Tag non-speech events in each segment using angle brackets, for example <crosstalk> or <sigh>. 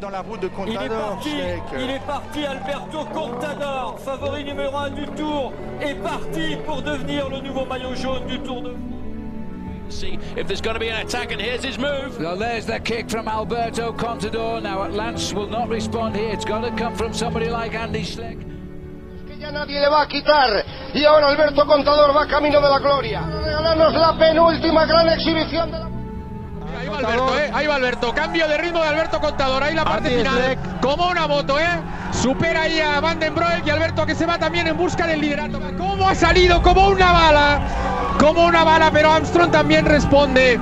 Dans la route de Il est Contador, parti, Schleck. il est parti Alberto Contador, favori numéro 1 du tour, est parti pour devenir le nouveau maillot jaune du Tour de See if there's going to be an attack, and here's his move. Well, there's the kick from Alberto Contador. Now, Lance will not respond here. It's got to come from somebody like Andy Schleck. que ya nadie le va a quitar. Y ahora Alberto Contador va camino de la gloria. Para regalarnos la penúltima gran exhibición de la... Ahí va Alberto, ¿eh? Ahí va Alberto. Cambio de ritmo de Alberto Contador. Ahí la parte final. Como una moto, ¿eh? Supera ahí a Van den Broek y Alberto que se va también en busca del liderato. ¿Cómo ha salido? Como una bala. Como una bala, pero Armstrong también responde.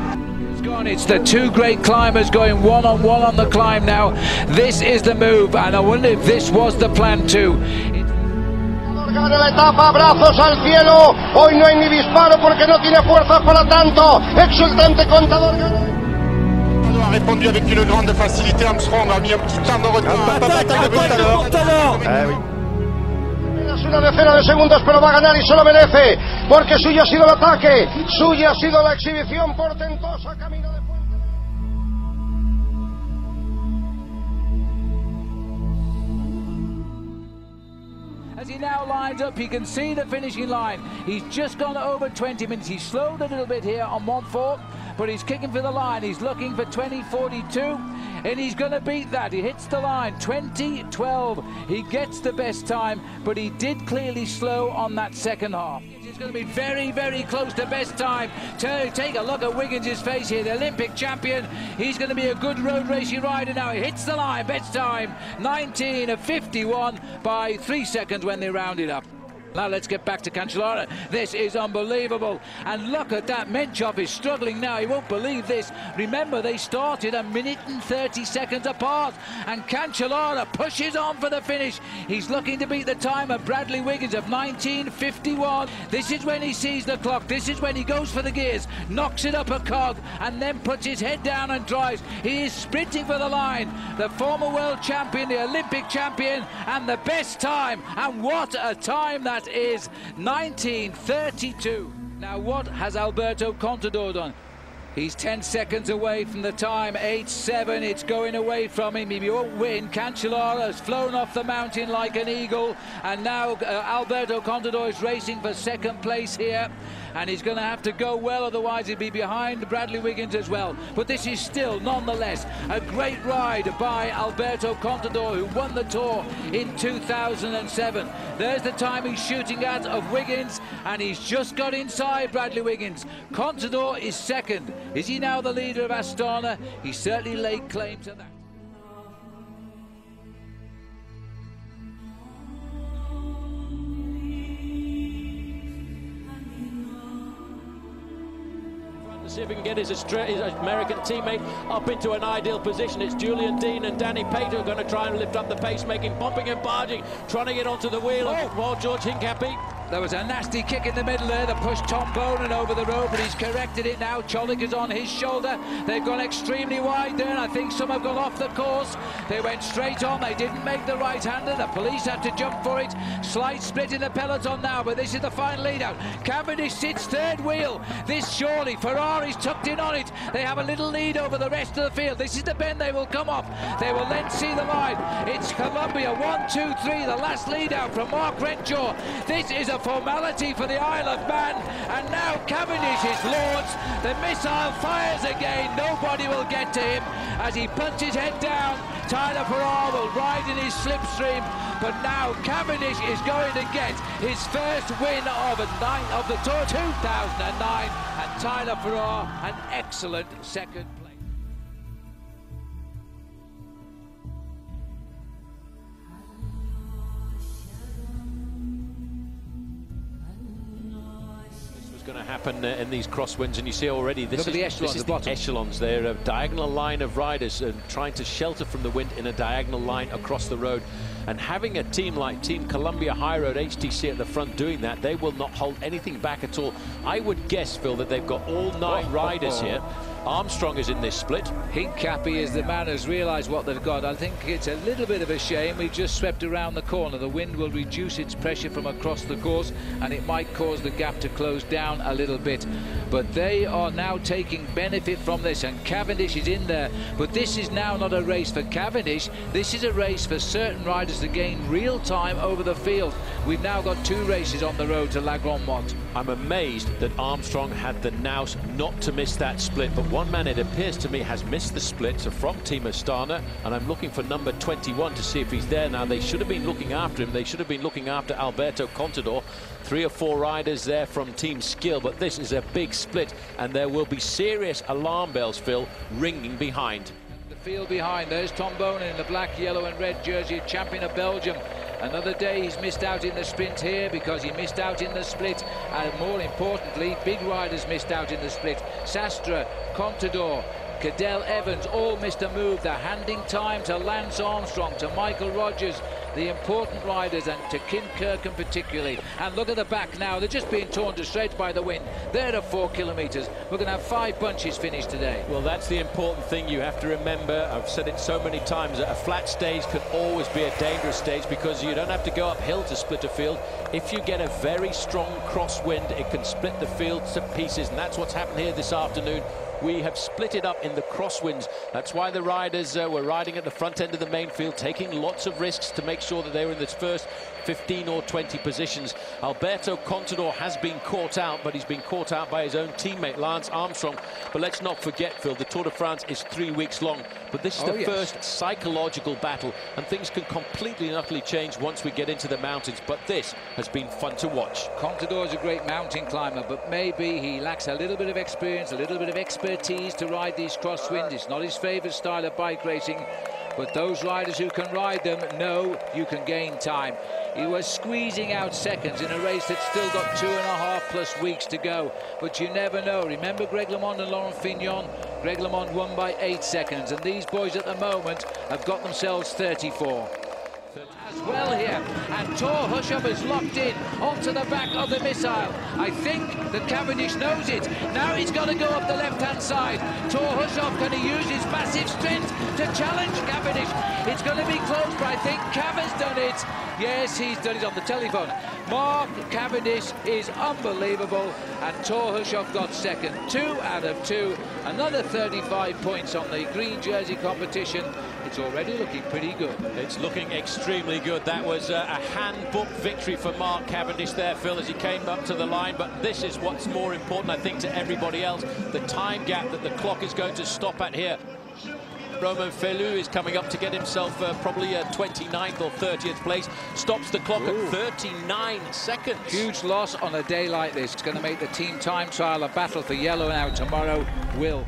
It's the two great climbers going one on one on the climb now. This is the move, and I wonder if this was the plan too. Gana la etapa, brazos al cielo. Hoy no hay ni disparo porque no tiene fuerzas para tanto. Exultante Contador répondu avec une grande facilité. Armstrong a mis un petit temps de retard. À la tête de Contador Eh oui. Una decena de segundos, pero va a ganar y se lo merece. Porque suyo ha sido el ataque. Suya ha sido la exhibición portentosa. Camino de. As he now lines up, he can see the finishing line. He's just gone over 20 minutes. He's slowed a little bit here on Montfort, but he's kicking for the line. He's looking for 2042, and he's going to beat that. He hits the line 2012. He gets the best time, but he did clearly slow on that second half. It's going to be very, very close to best time. Ta- Take a look at Wiggins' face here, the Olympic champion. He's going to be a good road racing rider now. He hits the line, best time 19 of 51 by three seconds when they round it up. Now let's get back to Cancellara. This is unbelievable. And look at that. Menchov is struggling now. He won't believe this. Remember, they started a minute and 30 seconds apart. And Cancellara pushes on for the finish. He's looking to beat the time of Bradley Wiggins of 1951. This is when he sees the clock. This is when he goes for the gears, knocks it up a cog, and then puts his head down and drives. He is sprinting for the line. The former world champion, the Olympic champion, and the best time. And what a time that is 1932. Now, what has Alberto Contador done? He's 10 seconds away from the time, 8-7, it's going away from him, he won't win. Cancellara has flown off the mountain like an eagle, and now uh, Alberto Contador is racing for second place here, and he's going to have to go well, otherwise he'd be behind Bradley Wiggins as well. But this is still, nonetheless, a great ride by Alberto Contador, who won the Tour in 2007. There's the time he's shooting at of Wiggins, and he's just got inside Bradley Wiggins. Contador is second. Is he now the leader of Astana? He certainly laid claim to that. See if he can get his, American teammate up into an ideal position. It's Julian Dean and Danny Pater going to try and lift up the pace, making bumping and barging, trying to get onto the wheel of oh. Royal George Hincapie. There was a nasty kick in the middle there that pushed Tom Bonan over the rope, but he's corrected it now. Cholik is on his shoulder. They've gone extremely wide there, and I think some have gone off the course. They went straight on. They didn't make the right-hander. The police had to jump for it. Slight split in the peloton now, but this is the final lead-out. Cavendish sits third wheel. This surely, Ferrari's tucked in on it. They have a little lead over the rest of the field. This is the bend they will come off. They will then see the line. It's Columbia, one, two, three. The last lead-out from Mark Renshaw. This is a formality for the Isle of Man. And now Cavendish is launched. The missile fires again. Nobody will get to him as he puts his head down. Tyler Farrar will ride in his slipstream. But now Cavendish is going to get his first win of, a nine, of the Tour 2009. And Tyler Farrar, an excellent second going to happen uh, in these crosswinds, and you see already this Look is, the echelons this is at the echelons there, a diagonal line of riders uh, trying to shelter from the wind in a diagonal line across the road. And having a team like Team Columbia High Road HTC at the front doing that, they will not hold anything back at all. I would guess, Phil, that they've got all nine Oh, riders oh, oh. here Armstrong is in this split. Hincapie is the man who's realised what they've got. I think it's a little bit of a shame we've just swept around the corner. The wind will reduce its pressure from across the course and it might cause the gap to close down a little bit. But they are now taking benefit from this and Cavendish is in there. But this is now not a race for Cavendish. This is a race for certain riders to gain real time over the field. We've now got two races on the road to La Grande Motte. I'm amazed that Armstrong had the nous not to miss that split, but one man it appears to me has missed the split, so from Team Astana, and I'm looking for number 21 to see if he's there now. They should have been looking after him. They should have been looking after Alberto Contador. Three or four riders there from Team Skill, but this is a big split, and there will be serious alarm bells, Phil, ringing behind. The field behind, there's Tom Boonen in the black, yellow and red jersey, champion of Belgium. Another day he's missed out in the sprint here because he missed out in the split. And more importantly, big riders missed out in the split. Sastre, Contador, Cadel Evans all missed a move. They're handing time to Lance Armstrong, to Michael Rogers, the important riders, and to Kim Kirkham particularly. And look at the back now. They're just being torn to shreds by the wind. They're at four kilometres. We're going to have five bunches finished today. Well, that's the important thing you have to remember. I've said it so many times that a flat stage can always be a dangerous stage because you don't have to go uphill to split a field. If you get a very strong crosswind, it can split the field to pieces, and that's what's happened here this afternoon we have split it up in the crosswinds. That's why the riders uh, were riding at the front end of the main field, taking lots of risks to make sure that they were in this first 15 or 20 positions. Alberto Contador has been caught out, but he's been caught out by his own teammate, Lance Armstrong. But let's not forget, Phil, the Tour de France is three weeks long. But this is oh, the yes. first psychological battle, and things can completely and utterly change once we get into the mountains. But this has been fun to watch. Contador is a great mountain climber, but maybe he lacks a little bit of experience, a little bit of expertise to ride these crosswinds. Uh, it's not his favourite style of bike racing, but those riders who can ride them know you can gain time. He was squeezing out seconds in a race that's still got two and a half plus weeks to go. But you never know. Remember Greg LeMond and Laurent Fignon? Greg LeMond won by eight seconds. And these boys at the moment have got themselves 34 well here. And Thor Hushovd is locked in onto the back of the missile. I think that Cavendish knows it. Now he's got to go up the left-hand side. Thor Hushovd going to use his massive strength to challenge Cavendish. It's going to be close, but I think Cav has done it. Yes, he's done it on the telephone. Mark Cavendish is unbelievable, and Thor Hushovd got second. Two out of two. Another 35 points on the green jersey competition. It's already looking pretty good. It's looking extremely good. That was a, a handbook victory for Mark Cavendish there, Phil, as he came up to the line. But this is what's more important, I think, to everybody else. The time gap that the clock is going to stop at here. Romain Failu is coming up to get himself uh, probably a 29th or 30th place. Stops the clock Ooh. at 39 seconds. Huge loss on a day like this. It's going to make the team time trial a battle for yellow now tomorrow. Will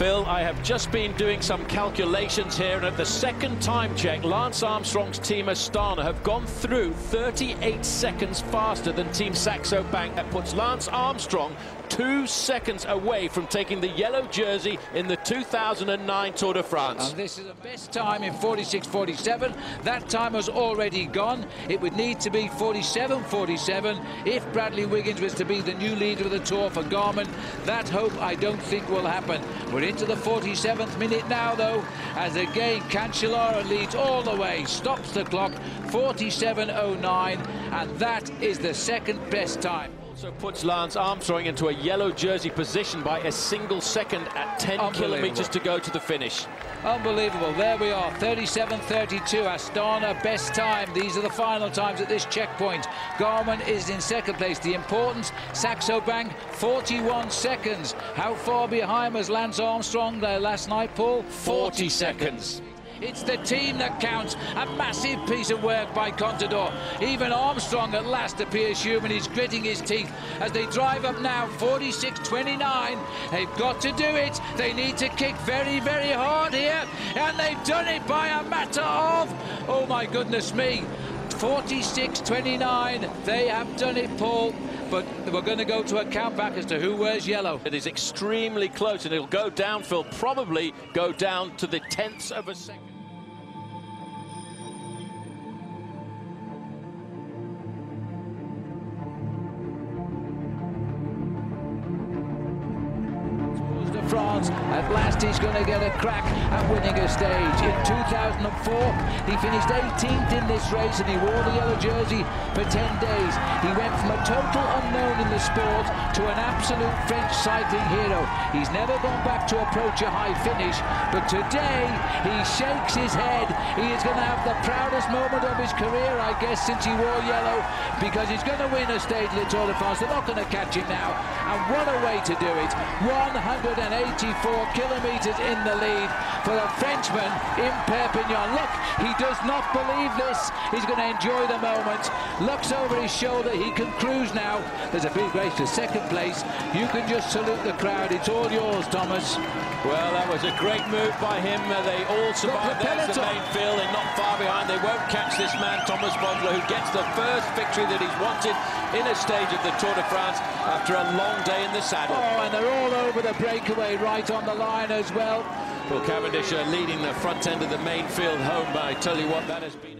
Phil, I have just been doing some calculations here, and at the second time check, Lance Armstrong's team Astana have gone through 38 seconds faster than Team Saxo Bank. That puts Lance Armstrong two seconds away from taking the yellow jersey in the 2009 Tour de France. And this is the best time in 46-47. That time has already gone. It would need to be 47-47 if Bradley Wiggins was to be the new leader of the Tour for Garmin. That hope I don't think will happen. We're into the 47th minute now, though, as again Cancellara leads all the way, stops the clock, 47.09, and that is the second best time. Also puts Lance Armstrong into a yellow jersey position by a single second at 10 kilometres to go to the finish. Unbelievable. There we are, 37.32. Astana, best time. These are the final times at this checkpoint. Garmin is in second place. The importance, Saxo Bank, 41 seconds. How far behind was Lance Armstrong there last night, Paul? 40, 40 seconds. seconds. It's the team that counts. A massive piece of work by Contador. Even Armstrong at last appears human. He's gritting his teeth as they drive up now 46-29. They've got to do it. They need to kick very, very hard here. And they've done it by a matter of, oh my goodness me, 46-29. They have done it, Paul. but we're going to go to a countback as to who wears yellow. It is extremely close, and it'll go down, Phil, probably go down to the tenths of a second. France. At last he's going to get a crack at winning a stage. In 2004, he finished 18th in this race and he wore the yellow jersey for 10 days. He went from a total unknown in the sport to an absolute French cycling hero. He's never gone back to approach a high finish, but today he shakes his head. He is going to have the proudest moment of his career, I guess, since he wore yellow, because he's going to win a stage in the Tour de France. They're not going to catch him now. And what a way to do it. 180 84 kilometres in the lead for the Frenchman in Perpignan. Look, he does not believe this. He's going to enjoy the moment. Looks over his shoulder. He can cruise now. There's a big race to second place. You can just salute the crowd. It's all yours, Thomas. Well, that was a great move by him. Uh, they all survived. There's the main field. They're not far behind. They won't catch this man, Thomas Vogler, who gets the first victory that he's wanted in a stage of the Tour de France after a long day in the saddle. Oh, and they're all over the breakaway right on the line as well. Well, Cavendish leading the front end of the main field home, but I tell you what, that has been...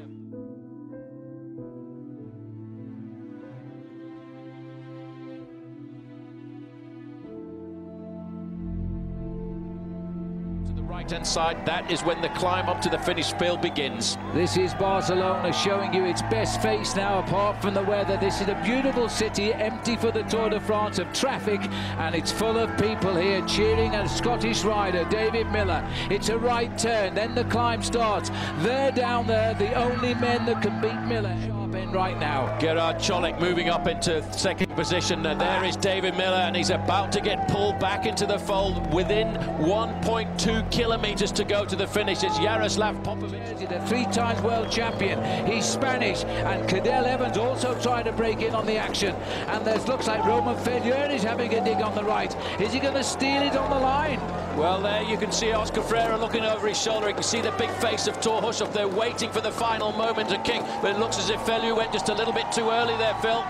right-hand side, that is when the climb up to the finish field begins. This is Barcelona showing you its best face now, apart from the weather. This is a beautiful city, empty for the Tour de France of traffic, and it's full of people here cheering a Scottish rider, David Miller. It's a right turn, then the climb starts. They're down there, the only men that can beat Miller in right now. Gerard Cholik moving up into second position. And there is David Miller, and he's about to get pulled back into the fold within 1.2 kilometres to go to the finish. It's Jaroslav Popovic. The three times world champion. He's Spanish, and Cadel Evans also trying to break in on the action. And there's looks like Roman Fedor is having a dig on the right. Is he going to steal it on the line? Well, there you can see Oscar Freire looking over his shoulder. You can see the big face of Thor Hushovd. They're waiting for the final moment to kick, but it looks as if Felu went just a little bit too early there, Phil.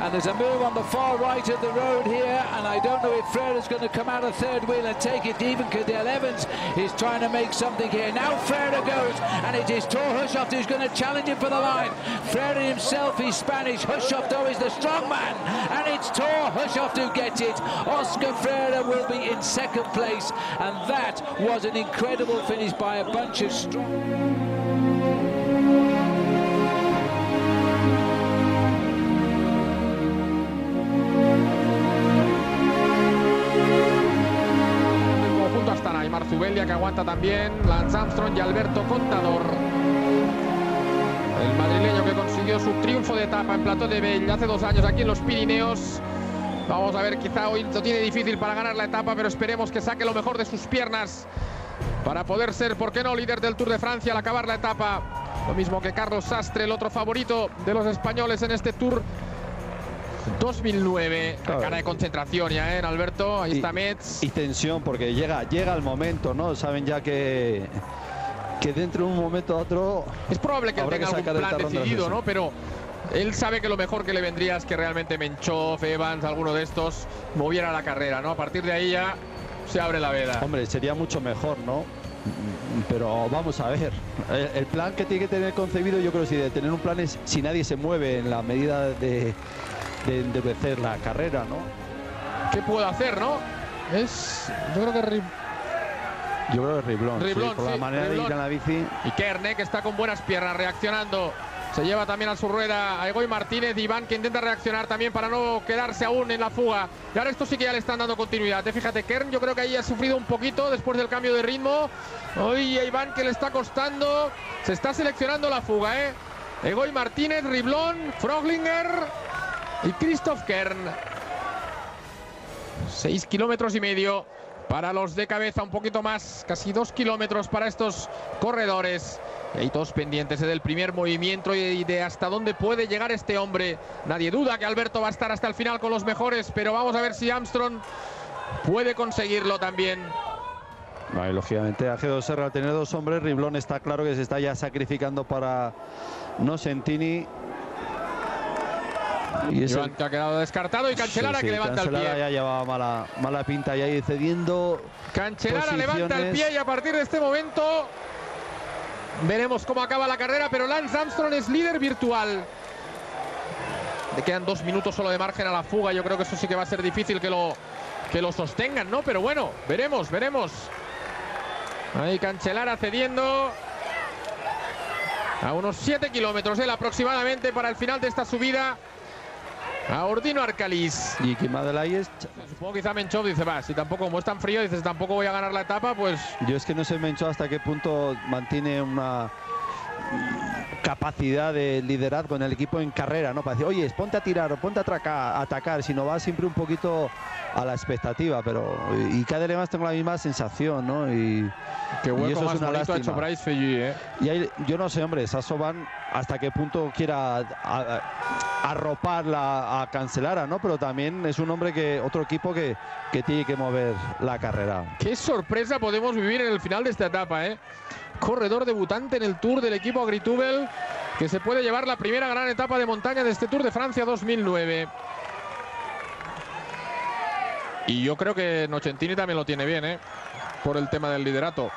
And there's a move on the far right of the road here, and I don't know if Freire is going to come out of third wheel and take it. Even Cadel Evans is trying to make something here. Now Freire goes, and it is Thor Hushovd who's going to challenge him for the line. Freire himself is Spanish. Hushovd, though, is the strong man, and it's Thor Hushovd who gets it. Oscar Freire will be in second place, and that was an incredible finish by a bunch of strong... Zubelia que aguanta también, Lance Armstrong y Alberto Contador. El madrileño que consiguió su triunfo de etapa en Plato de Bell hace dos años aquí en los Pirineos. Vamos a ver, quizá hoy lo tiene difícil para ganar la etapa, pero esperemos que saque lo mejor de sus piernas para poder ser, ¿por qué no?, líder del Tour de Francia al acabar la etapa. Lo mismo que Carlos Sastre, el otro favorito de los españoles en este Tour 2009, cara de concentración ya, ¿eh, Alberto? Ahí está Metz. Y tensión, porque llega, llega el momento, ¿no? Saben ya que, que dentro de un momento a otro... Es probable que tenga algún plan decidido, ¿no? Pero él sabe que lo mejor que le vendría es que realmente Menchov, Evans, alguno de estos, moviera la carrera, ¿no? A partir de ahí ya se abre la veda. Hombre, sería mucho mejor, ¿no? Pero vamos a ver, el, plan que tiene que tener concebido, yo creo que si de tener un plan es si nadie se mueve en la medida de, de endurecer la carrera, ¿no? ¿Qué puedo hacer, no? Es. Yo creo que. Yo creo que Riblón. Riblón por la manera de ir a la bici. Y Kerne, que está con buenas piernas, reaccionando. Se lleva también a su rueda a Egoy Martínez. Iván que intenta reaccionar también para no quedarse aún en la fuga. Y ahora esto sí que ya le están dando continuidad. ¿eh? Fíjate, Kern yo creo que ahí ha sufrido un poquito después del cambio de ritmo. Hoy a Iván que le está costando. Se está seleccionando la fuga, ¿eh? Egoy Martínez, Riblón, Froglinger y Christoph Kern. Seis kilómetros y medio para los de cabeza, un poquito más, casi dos kilómetros para estos corredores. Y ahí todos pendientes del primer movimiento y de hasta dónde puede llegar este hombre. Nadie duda que Alberto va a estar hasta el final con los mejores, pero vamos a ver si Armstrong puede conseguirlo también. lógicamente, al tener dos hombres, Riblón está claro que se está ya sacrificando para Nosentini Y es Iván que ha quedado descartado y Cancelara Sí, sí, que levanta el pie. ya llevaba mala, mala pinta y ahí cediendo. Cancelara levanta el posiciones. pie y a partir de este momento veremos cómo acaba la carrera, pero Lance Armstrong es líder virtual. Le quedan dos minutos solo de margen a la fuga. Yo creo que eso sí que va a ser difícil que lo, que lo sostengan, ¿no? Pero bueno, veremos, veremos. Ahí Cancelara cediendo. A unos 7 kilómetros él aproximadamente para el final de esta subida. A Ordino Arcalis. Y de Layes, Supongo quizá Menchov dice, va, si tampoco, como es tan frío, dices, tampoco voy a ganar la etapa, pues yo es que no sé Mencho hasta qué punto mantiene una capacidad de liderazgo en el equipo en carrera, ¿no? Para decir, oye, ponte a tirar, o ponte a atracar, a atacar, si no va siempre un poquito a la expectativa, pero y cada vez más tengo la misma sensación, ¿no? Y, qué y hueco eso más es una bonito ha hecho lástima. Bryce Fellí, ¿eh? Y yo no sé, hombre, Sasovan hasta qué punto quiera a- a- la, a Cancelara, ¿no? Pero también es un hombre que, otro equipo que, que tiene que mover la carrera. Qué sorpresa podemos vivir en el final de esta etapa, ¿eh? Corredor debutante en el Tour del equipo Agritubel, que se puede llevar la primera gran etapa de montaña de este Tour de Francia 2009. Y yo creo que Nocentini también lo tiene bien, ¿eh? Por el tema del liderato.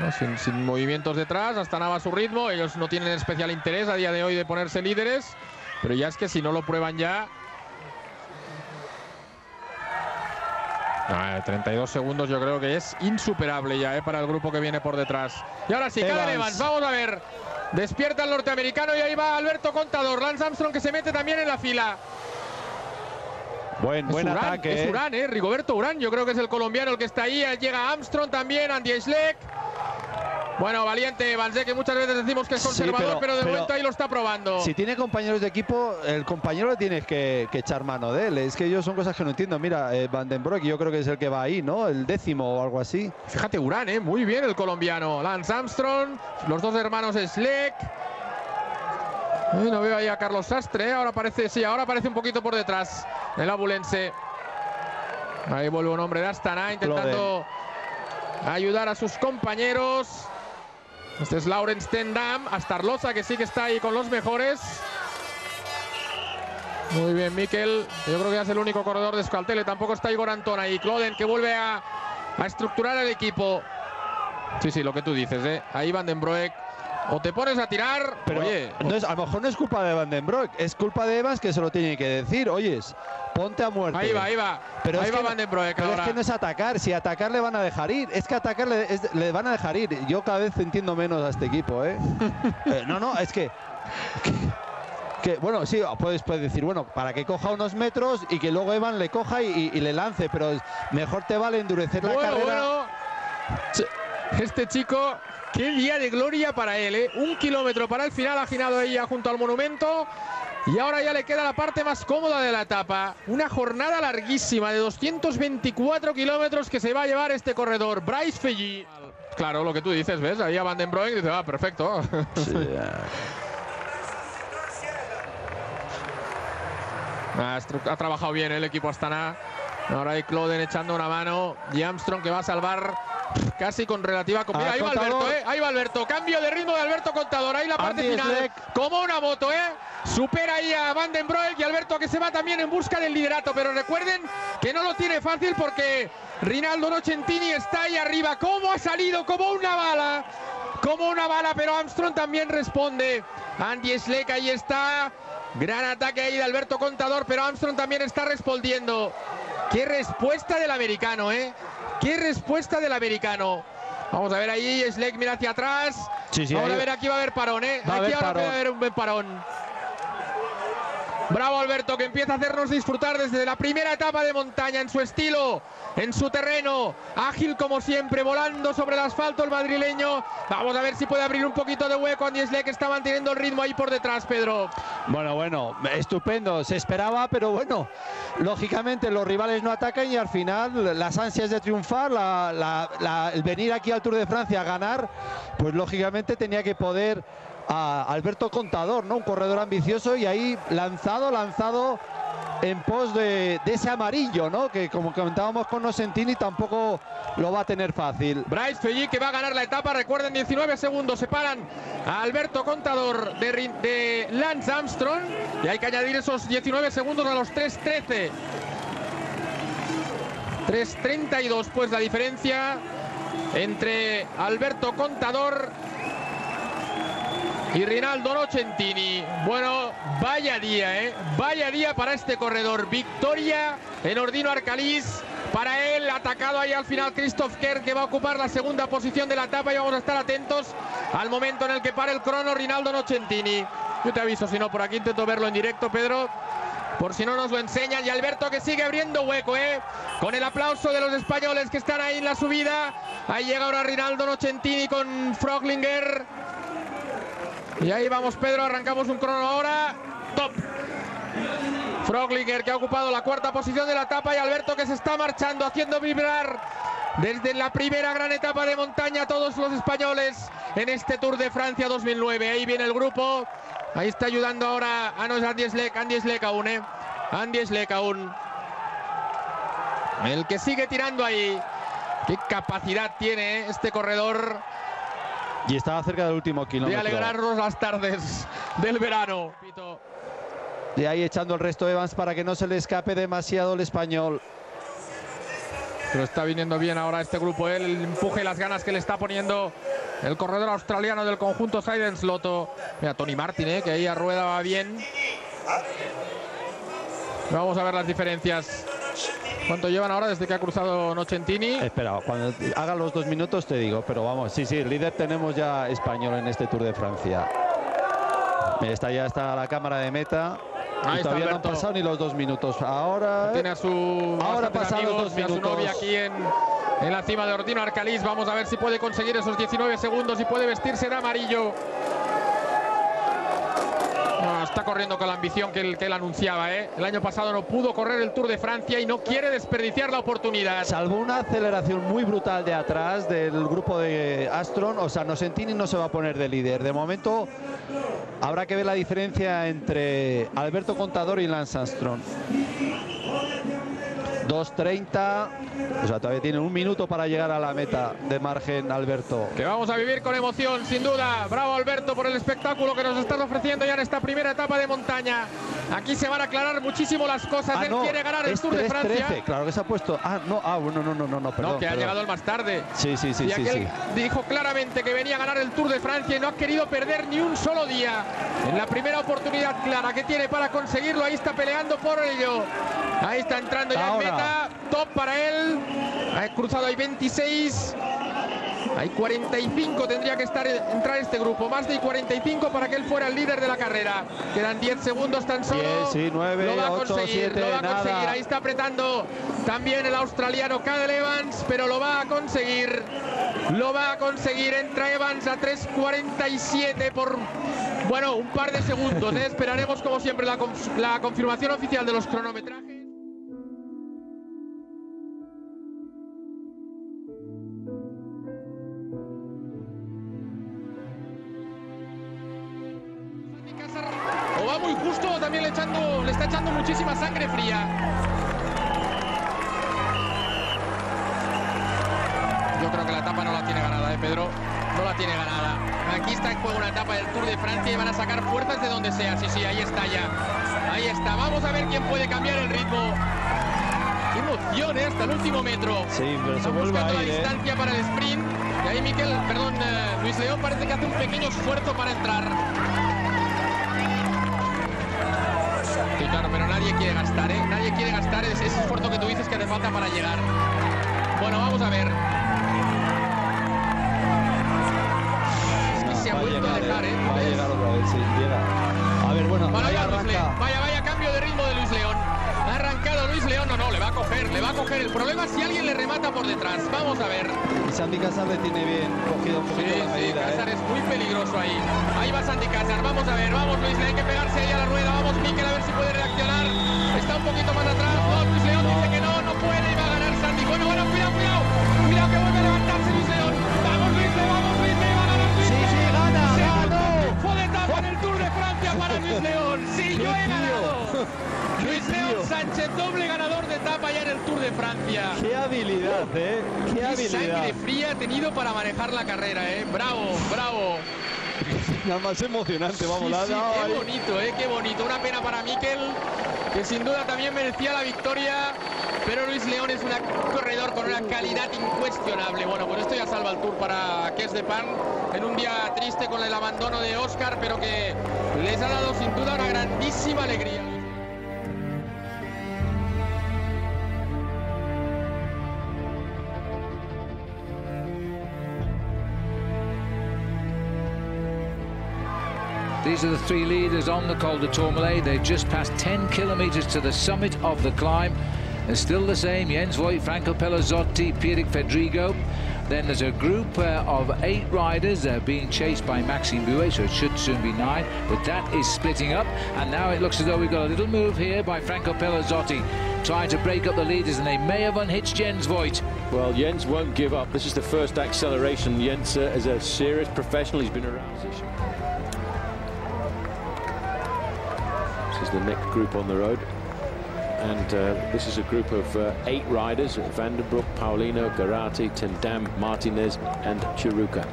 No, sin, sin movimientos detrás, hasta nada a su ritmo. Ellos no tienen especial interés a día de hoy de ponerse líderes. Pero ya es que si no lo prueban ya, Ah, 32 segundos yo creo que es insuperable ya eh, para el grupo que viene por detrás. Y ahora sí, Evans. Evans, vamos a ver. Despierta el norteamericano y ahí va Alberto Contador. Lance Armstrong que se mete también en la fila. Buen, Es buen Urán, ataque. es ¿eh? Urán, eh, Rigoberto Urán, yo creo que es el colombiano el que está ahí. Llega Armstrong también, Andy Schleck. Bueno, valiente eh, que muchas veces decimos que es Sí, conservador, pero- pero, de pero- momento ahí lo está probando. Si tiene compañeros de equipo, el compañero le tienes que, que echar mano de él. Es que yo son cosas que no entiendo. Mira, eh, Van den Broek, yo creo que es el que va ahí, ¿no? El décimo o algo así. Fíjate, Urán, eh, muy bien el colombiano. Lance Armstrong, los dos hermanos Schleck. Eh, no veo ahí a Carlos Sastre, eh, ahora parece, sí, ahora parece un poquito por detrás el abulense. Ahí vuelve un hombre de Astana intentando ayudar a sus compañeros. Este es Lauren Stendam, Astarloza que sí que está ahí con los mejores. Muy bien, Miquel. Yo creo que ya es el único corredor de Escaltele. Tampoco está Igor Antón ahí. Cloden que vuelve a, a estructurar el equipo. Sí, sí, lo que tú dices, ¿eh? Ahí Van den Broek. O te pones a tirar. Pero oye, no es- a lo mejor no es culpa de Van den Broek, es culpa de Evans que se lo tiene que decir. Oyes, ponte a muerte. ahí va, ahí va. Pero ahí es va que, Van den Broek pero es que no es atacar, si atacar le van a dejar ir. Es que atacar le, es- le van a dejar ir. Yo cada vez entiendo menos a este equipo, ¿eh? <laughs> Eh, no, no, es que, que- que, bueno, sí, puedes, puedes decir, bueno, para que coja unos metros y que luego Evan le coja y, le lance, pero mejor te vale endurecer la carrera. bueno. Este chico, qué día de gloria para él, ¿eh? Un kilómetro para el final, ha girado ella junto al monumento. Y ahora ya le queda la parte más cómoda de la etapa. Una jornada larguísima de 224 kilómetros que se va a llevar este corredor. Bryce Fellí. Claro, lo que tú dices, ¿ves? Ahí a Van den Broek dice, ah, perfecto. Sí, <laughs> ha trabajado bien el equipo Astana. Ahora hay Cloden echando una mano. Y Armstrong que va a salvar casi con relativa comida. Ah, Ahí va. Alberto, ¿eh? Ahí va Alberto. Cambio de ritmo de Alberto Contador. Ahí la parte Andy final. Schleck. Como una moto, ¿eh? Supera ahí a Van den Broek y Alberto que se va también en busca del liderato. Pero recuerden que no lo tiene fácil porque Rinaldo Nocentini está ahí arriba. ¿Cómo ha salido? Como una bala. Como una bala, pero Armstrong también responde. Andy Schleck ahí está. Gran ataque ahí de Alberto Contador, pero Armstrong también está respondiendo. Qué respuesta del americano, ¿eh? Qué respuesta del americano. Vamos a ver ahí, Schleck mira hacia atrás. Sí, sí, Vamos ahí- a ver, aquí va a haber parón, ¿eh? Va aquí haber ahora parón. puede haber un buen parón. Bravo Alberto, que empieza a hacernos disfrutar desde la primera etapa de montaña en su estilo, en su terreno, ágil como siempre, volando sobre el asfalto el madrileño. Vamos a ver si puede abrir un poquito de hueco. Andy Schleck está manteniendo el ritmo ahí por detrás, Pedro. Bueno, bueno, estupendo. Se esperaba, pero bueno, lógicamente los rivales no atacan y al final las ansias de triunfar, el venir aquí al Tour de Francia a ganar, pues lógicamente tenía que poder a Alberto Contador, ¿no? Un corredor ambicioso y ahí lanzado, lanzado en pos de, ese amarillo, ¿no? Que como comentábamos con Nosentini tampoco lo va a tener fácil. Bryce Fellí que va a ganar la etapa, recuerden 19 segundos, separan a Alberto Contador de, de Lance Armstrong y hay que añadir esos 19 segundos a los 3.13. 3.32 pues la diferencia entre Alberto Contador y Rinaldo Nocentini. Bueno, vaya día, ¿eh? Vaya día para este corredor. Victoria en Ordino Arcalís. Para él, atacado ahí al final Christoph Kerr, que va a ocupar la segunda posición de la etapa. Y vamos a estar atentos al momento en el que pare el crono Rinaldo Nocentini. Yo te aviso, si no, por aquí intento verlo en directo, Pedro. Por si no nos lo enseñan. Y Alberto que sigue abriendo hueco, ¿eh? Con el aplauso de los españoles que están ahí en la subida. Ahí llega ahora Rinaldo Nocentini con Froglinger. Y ahí vamos, Pedro. Arrancamos un crono ahora. Top. Froglinger que ha ocupado la cuarta posición de la etapa y Alberto que se está marchando, haciendo vibrar desde la primera gran etapa de montaña todos los españoles en este Tour de Francia 2009. Ahí viene el grupo. Ahí está ayudando ahora a no es Andy Schleck, Andy Schleck aún, ¿eh? Andy Schleck aún. El que sigue tirando ahí. Qué capacidad tiene ¿eh? este corredor Y estaba cerca del último de kilómetro. alegrarnos las tardes del verano. Y ahí echando el resto de Evans para que no se le escape demasiado el español. Pero está viniendo bien ahora este grupo, ¿eh? el empuje y las ganas que le está poniendo el corredor australiano del conjunto Sidens Loto. Mira, Tony Martin, ¿eh? que ahí a rueda va bien. Vamos a ver las diferencias. ¿Cuánto llevan ahora desde que ha cruzado Nocentini? Espera, cuando haga los dos minutos te digo, pero vamos, sí, sí, líder tenemos ya español en este Tour de Francia. Está ya está la cámara de meta. Ahí Y está todavía no han pasado ni los dos minutos. Ahora. Tiene a su Ahora bastantes pasan los dos y a su minutos. novia aquí en, en la cima de Ordino Arcalís. Vamos a ver si puede conseguir esos 19 segundos y puede vestirse de amarillo. Está corriendo con la ambición que él, que él anunciaba. ¿eh? El año pasado no pudo correr el Tour de Francia y no quiere desperdiciar la oportunidad. Salvo una aceleración muy brutal de atrás del grupo de Astron, o sea, Nosentini no se va a poner de líder. De momento habrá que ver la diferencia entre Alberto Contador y Lance Armstrong. 2.30, o sea, todavía tiene un minuto para llegar a la meta de margen Alberto. Que vamos a vivir con emoción, sin duda. Bravo Alberto por el espectáculo que nos están ofreciendo ya en esta primera etapa de montaña. Aquí se van a aclarar muchísimo las cosas. Ah, Él no, quiere ganar el Tour de 3.13, Francia. claro que se ha puesto. Ah, no, ah, bueno, no, no, no, no, perdón. no, que ha llegado el más tarde. Sí, sí, sí, y sí, dijo claramente que venía a ganar el Tour de Francia y no ha querido perder ni un solo día. En la primera oportunidad clara que tiene para conseguirlo, ahí está peleando por ello. Ahí está entrando ya Ahora. en meta. Top para él. Ha cruzado ahí 26. Hay 45, tendría que estar entrar este grupo. Más de 45 para que él fuera el líder de la carrera. Quedan 10 segundos tan solo. 10, sí, 9, lo va a 8, conseguir, 7, lo va a conseguir. nada. Ahí está apretando también el australiano Cadel Evans, pero lo va a conseguir. Lo va a conseguir. Entra Evans a 3.47 por, bueno, un par de segundos. ¿eh? Esperaremos, como siempre, la confirmación oficial de los cronometrajes. Sí, sí, ahí está ya. Ahí está. Vamos a ver quién puede cambiar el ritmo. Qué emoción. Hasta el último metro. Sí, pero se vuelve a ir, la ¿eh? distancia para el sprint. Y ahí Miquel, perdón, eh, Luis León parece que hace un pequeño esfuerzo para entrar. Sí, claro, pero nadie quiere gastar, ¿eh? Nadie quiere gastar ese, ese esfuerzo que tú dices que hace falta para llegar. Bueno, vamos a ver. Es que se ha a vuelto a llegar, dejar, eh. Va a llegar otra vez, sí, llega. Bueno, vaya Luis León. Vaya, vaya cambio de ritmo de Luis León. Ha arrancado Luis León, no, no, le va a coger, le va a coger. El problema es si alguien le remata por detrás. Vamos a ver. Y Sandy Casar le tiene bien cogido un Sí, poquito la sí, medida. ¿eh? Casar es muy peligroso ahí. Ahí va Santi Casar, vamos a ver, vamos Luis, hay que pegarse ahí a la rueda, vamos Miquel a ver si puede reaccionar. Está un poquito más atrás, no, Luis León dice que no, no puede y va a ganar Santi. Bueno, bueno, cuidado, cuidado, cuidado que vuelve a levantarse <laughs> Para Luis León. Sí, yo he ganado. Luis León Sánchez, doble ganador de etapa ya en el Tour de Francia. Qué habilidad, ¿eh? Qué, habilidad. sangre fría ha tenido para manejar la carrera, ¿eh? Bravo, bravo. <laughs> Nada más emocionante, vamos, sí, sí, Qué bonito, ¿eh? Qué bonito. Una pena para Miquel, que sin duda también merecía la victoria. Pero Luis León es un corredor con una calidad incuestionable. Bueno, pues esto ya salva el tour para Kes de Pan en un día triste con el abandono de Oscar, pero que les ha dado sin duda una grandísima alegría. These are the three leaders on the Col de Tourmalet. They've just passed 10 kilometres to the summit of the climb. They're still the same, Jens Voigt, Franco Pelazzotti, Pierrick Fedrigo. Then there's a group uh, of eight riders uh, being chased by Maxime Bouet, so it should soon be nine. But that is splitting up, and now it looks as though we've got a little move here by Franco Pelazzotti, trying to break up the leaders, and they may have unhitched Jens Voigt. Well, Jens won't give up. This is the first acceleration. Jens uh, is a serious professional. He's been around this issue. This is the next group on the road. And uh, this is a group of uh, eight riders, Vandenbroek, Paulino, Garati, Tendam, Martinez and Chiruka.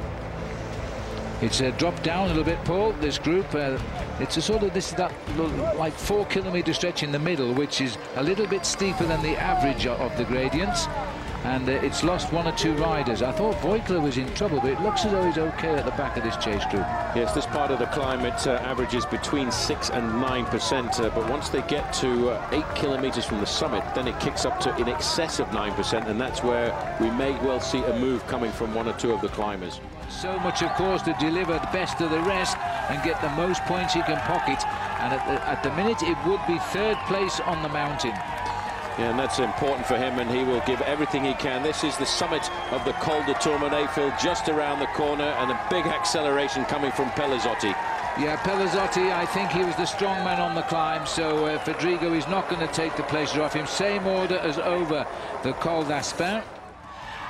It's uh, dropped down a little bit, Paul, this group. Uh, it's a sort of, this is that like four kilometre stretch in the middle, which is a little bit steeper than the average of the gradients and uh, it's lost one or two riders. I thought Voigtler was in trouble, but it looks as though he's okay at the back of this chase group. Yes, this part of the climb, it uh, averages between 6 and 9%, uh, but once they get to uh, 8 kilometres from the summit, then it kicks up to in excess of 9%, and that's where we may well see a move coming from one or two of the climbers. So much, of course, to deliver the best of the rest and get the most points he can pocket, and at the, at the minute it would be third place on the mountain. Yeah, and that's important for him, and he will give everything he can. This is the summit of the Col de Tourmalet, Phil, just around the corner, and a big acceleration coming from Pelazzotti. Yeah, Pelazzotti, I think he was the strong man on the climb, so uh, is not going to take the pleasure off him. Same order as over the Col d'Aspin.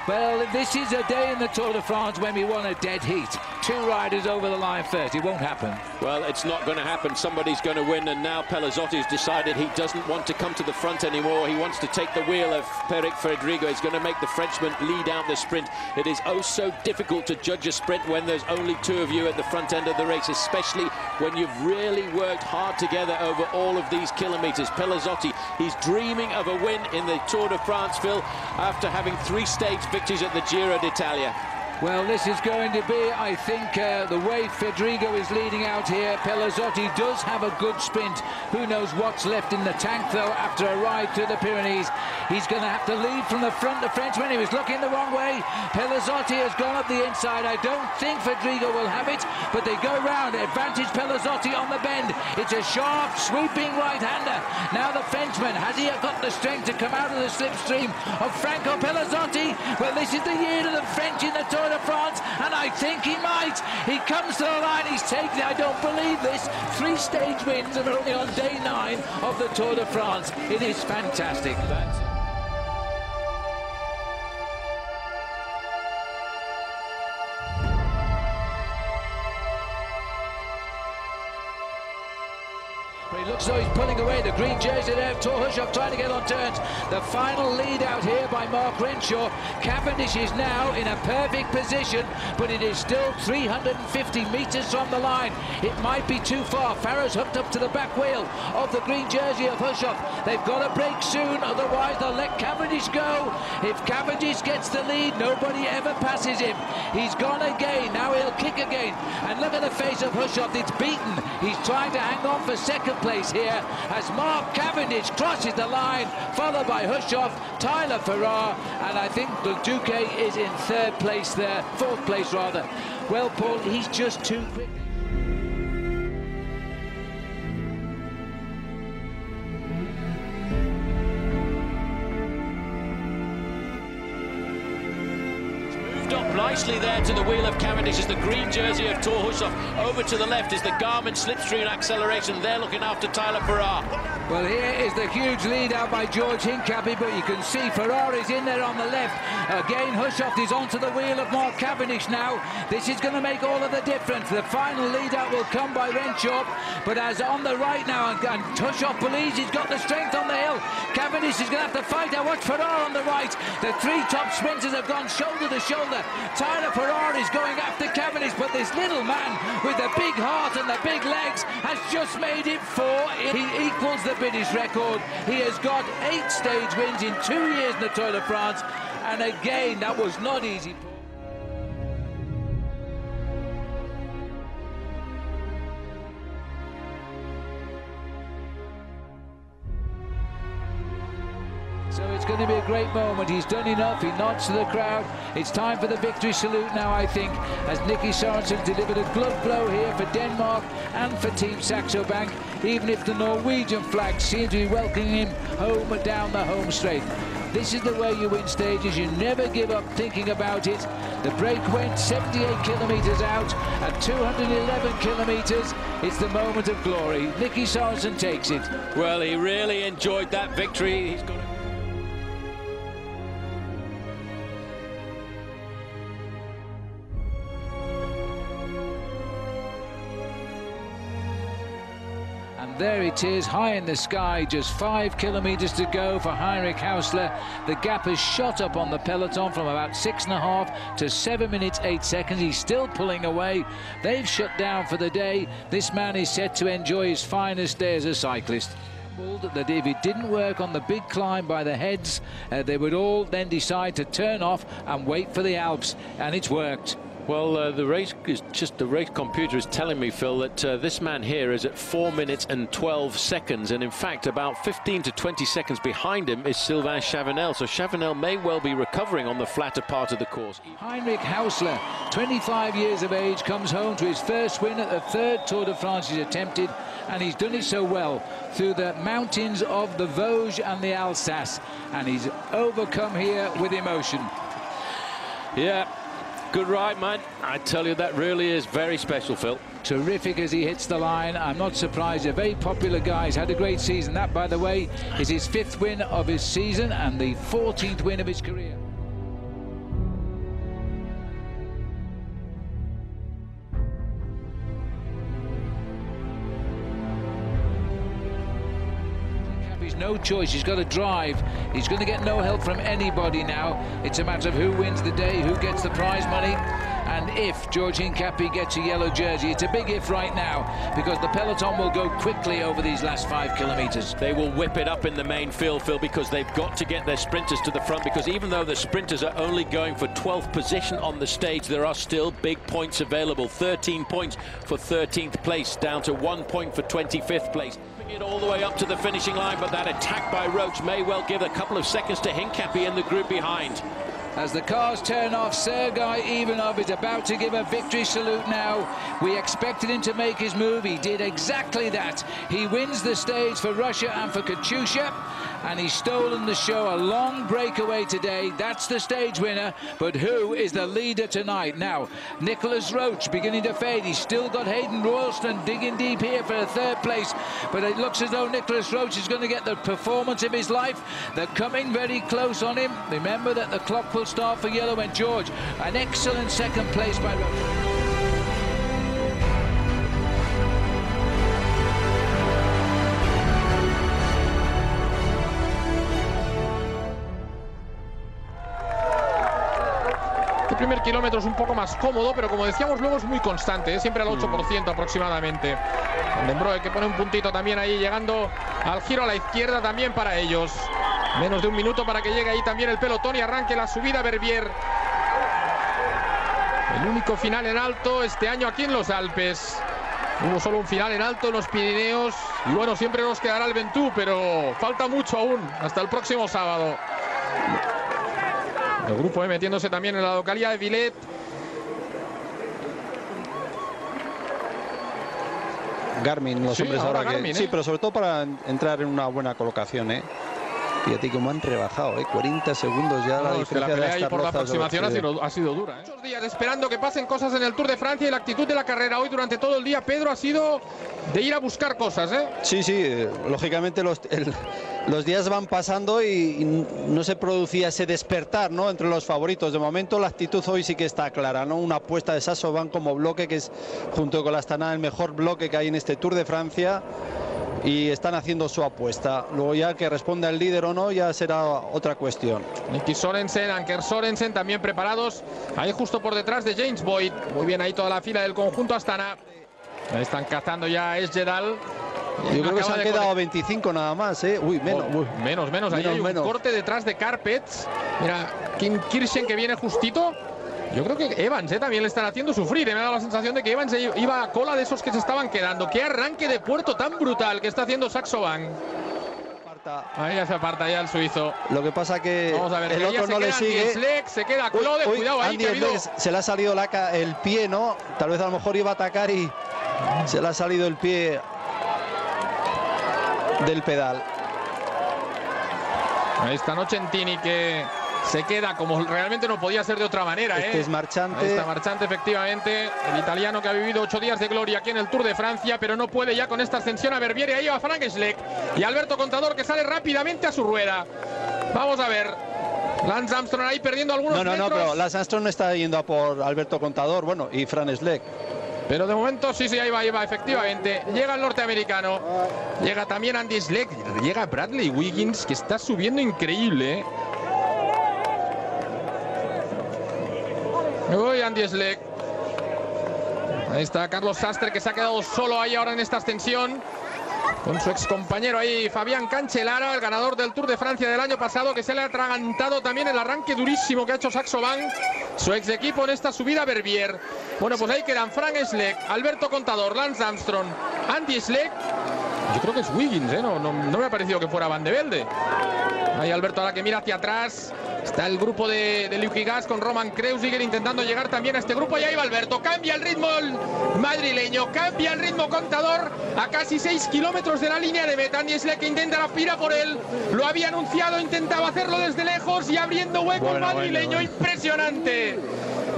Well, this is a day in the Tour de France when we want a dead heat. Two riders over the line first. It won't happen. Well, it's not going to happen. Somebody's going to win, and now Pelazzotti's decided he doesn't want to come to the front anymore. He wants to take the wheel of Peric Fedrigo. He's going to make the Frenchman lead out the sprint. It is oh so difficult to judge a sprint when there's only two of you at the front end of the race, especially when you've really worked hard together over all of these kilometres. Pelazzotti, he's dreaming of a win in the Tour de France, Phil, after having three stage victories at the Giro d'Italia. Well, this is going to be, I think, uh, the way Fedrigo is leading out here. Pelazzotti does have a good sprint. Who knows what's left in the tank, though, after a ride through the Pyrenees. He's going to have to lead from the front. The Frenchman, he was looking the wrong way. Pelazzotti has gone up the inside. I don't think Fedrigo will have it, but they go round. Advantage Pelazzotti on the bend. It's a sharp, sweeping right-hander. Now the Frenchman, has he got the strength to come out of the slipstream of Franco Pelazzotti? Well, this is the year of the French in the Tour Tour de France, and I think he might. He comes to the line, he's taken it. I don't believe this. Three stage wins and only on day nine of the Tour de France. It is fantastic. But he looks though he's pulling away. The green jersey there, Torhushov trying to get on turns. The final lead out here by Mark Renshaw. Cavendish is now in a perfect position, but it is still 350 metres from the line. It might be too far. Farrow's hooked up to the back wheel of the green jersey of Hushov. They've got to break soon, otherwise they'll let Cavendish go. If Cavendish gets the lead, nobody ever passes him. He's gone again. Now he'll kick again. And look at the face of Hushov. It's beaten. He's trying to hang on for second place here as Mark Cavendish crosses the line, followed by Hushov, Tyler Farrar, and I think the Duque is in third place there, fourth place rather. Well, Paul, he's just too quick. Nicely there to the wheel of Cavendish is the green jersey of Tor Hushoff. Over to the left is the Garmin slipstream acceleration. They're looking after Tyler Farrar. Well, here is the huge lead out by George Hincapie, but you can see Farrar is in there on the left. Again, Hushoff is onto the wheel of Mark Cavendish now. This is going to make all of the difference. The final lead out will come by Renshaw, but as on the right now, and, and Hushoff believes he's got the strength on the hill. Cavendish is going to have to fight. I watch Farrar on the right. The three top sprinters have gone shoulder to shoulder. Tyler Farrar is going after Cavendish, but this little man with the big heart and the big legs has just made it four. He equals the British record. He has got eight stage wins in two years in the Tour de France, and again, that was not easy. Going to be a great moment. He's done enough. He nods to the crowd. It's time for the victory salute now, I think, as Nicky Sorensen delivered a glove blow here for Denmark and for Team Saxo Bank, even if the Norwegian flag seems to be welcoming him home down the home straight. This is the way you win stages. You never give up thinking about it. The break went 78 kilometres out at 211 kilometres. It's the moment of glory. Nicky Sorensen takes it. Well, he really enjoyed that victory. There it is, high in the sky, just five kilometres to go for Heinrich Hausler. The gap has shot up on the peloton from about six and a half to seven minutes, eight seconds. He's still pulling away. They've shut down for the day. This man is set to enjoy his finest day as a cyclist that if it didn't work on the big climb by the heads, uh, they would all then decide to turn off and wait for the Alps, and it's worked. Well, uh, the race is just the race computer is telling me, Phil, that uh, this man here is at 4 minutes and 12 seconds. And in fact, about 15 to 20 seconds behind him is Sylvain Chavanel. So Chavanel may well be recovering on the flatter part of the course. Heinrich Hausler, 25 years of age, comes home to his first win at the third Tour de France he's attempted. And he's done it so well through the mountains of the Vosges and the Alsace. And he's overcome here with emotion. Yeah, Good ride, man. I tell you, that really is very special, Phil. Terrific as he hits the line. I'm not surprised. A very popular guy. He's had a great season. That, by the way, is his fifth win of his season and the 14th win of his career. No choice. He's got to drive. He's going to get no help from anybody now. It's a matter of who wins the day, who gets the prize money, and if George Hincapie gets a yellow jersey. It's a big if right now because the peloton will go quickly over these last five kilometres. They will whip it up in the main field, Phil, because they've got to get their sprinters to the front because even though the sprinters are only going for 12th position on the stage, there are still big points available. 13 points for 13th place, down to one point for 25th place it all the way up to the finishing line, but that attack by Roach may well give a couple of seconds to Hincapie in the group behind. As the cars turn off, Sergei Ivanov is about to give a victory salute now. We expected him to make his move. He did exactly that. He wins the stage for Russia and for Katusha, and he's stolen the show. A long breakaway today. That's the stage winner. But who is the leader tonight? Now, Nicholas Roach beginning to fade. He's still got Hayden Royalston digging deep here for a third place. But it looks as though Nicholas Roach is going to get the performance of his life. They're coming very close on him. Remember that the clock will start for Yellow and George. An excellent second place by Roach. Primer kilómetro es un poco más cómodo, pero como decíamos luego es muy constante, ¿eh? siempre al 8% aproximadamente. Dembroe que pone un puntito también ahí, llegando al giro a la izquierda también para ellos. Menos de un minuto para que llegue ahí también el pelotón y arranque la subida Verbier. El único final en alto este año aquí en los Alpes. Hubo solo un final en alto en los Pirineos. Y bueno, siempre nos quedará el Ventú, pero falta mucho aún. Hasta el próximo sábado. El grupo E metiéndose también en la localidad de Villet. Garmin, los Sí, hombres ahora ahora, que... Garmin, Sí, ¿eh? pero sobre todo para entrar en una buena colocación, ¿eh? Fíjate cómo han rebajado, ¿eh? 40 segundos ya la No, es que la diferencia de las por la aproximación ha sido, ha sido dura. ¿eh? Muchos días esperando que pasen cosas en el Tour de Francia y la actitud de la carrera hoy durante todo el día, Pedro, ha sido de ir a buscar cosas, ¿eh? Sí, sí, eh, lógicamente los, el- los días van pasando y, y no se producía ese despertar ¿no? entre los favoritos. De momento la actitud hoy sí que está clara, ¿no? Una apuesta de Sasso-Van como bloque, que es junto con la Astana el mejor bloque que hay en este Tour de Francia. Y están haciendo su apuesta. Luego ya que responda el líder o no ya será otra cuestión. Nicky Sorensen, Anker Sorensen también preparados. Ahí justo por detrás de James Boyd. Muy bien ahí toda la fila del conjunto Astana. Ahí están cazando ya a Esjedal. Yo creo que se han quedado conect- 25 nada más, ¿eh? Uy, menos. Oh, uy. menos, menos. Ahí Menos, hay un menos. corte detrás de Carpets. Mira, Kim Kirchen que viene justito. Yo creo que Evans eh, también le están haciendo sufrir. eh. Me ha dado la sensación de que Evans iba a cola de esos que se estaban quedando. Qué arranque de puerto tan brutal que está haciendo Saxo Bank. Ahí ya se aparta ya el suizo. Lo que pasa que Vamos a ver, el otro no le sigue. Se queda Claude, uy, cuidado ahí Andy que ha habido- Schleck se le ha salido la ca- el pie, ¿no? Tal vez a lo mejor iba a atacar y se le ha salido el pie del pedal. Ahí está Nocentini que se queda como realmente no podía ser de otra manera. Este ¿eh? es Marchante. Está Marchante, efectivamente. El italiano que ha vivido ocho días de gloria aquí en el Tour de Francia, pero no puede ya con esta ascensión a Berbieri. Ahí va Frank Schleck y Alberto Contador que sale rápidamente a su rueda. Vamos a ver. Lance Armstrong ahí perdiendo algunos No, no, no, pero Lance Armstrong no está yendo a por Alberto Contador, bueno, y Fran Schleck. Pero de momento sí, sí, ahí va, ahí va, efectivamente. Llega el norteamericano. Llega también Andy Schleck. Llega Bradley Wiggins, que está subiendo increíble. ¿eh? Uy, Andy Schleck. Ahí está Carlos Sastre, que se ha quedado solo ahí ahora en esta ascensión. Con su ex compañero ahí, Fabián Cancelara, el ganador del Tour de Francia del año pasado, que se le ha atragantado también el arranque durísimo que ha hecho Saxo Bank, su ex equipo en esta subida Verbier. Bueno, pues ahí quedan Frank Schleck, Alberto Contador, Lance Armstrong, Andy Schleck. Yo creo que es Wiggins, ¿eh? no, no, no me ha parecido que fuera Van de Velde. Ahí Alberto ahora que mira hacia atrás. Está el grupo de, de Gas con Roman Kreuziger intentando llegar también a este grupo. Y ahí va Alberto. Cambia el ritmo el madrileño. Cambia el ritmo contador a casi 6 kilómetros de la línea de meta. Schleck que intenta la pira por él. Lo había anunciado, intentaba hacerlo desde lejos y abriendo hueco el Bueno, madrileño. bueno, Impresionante.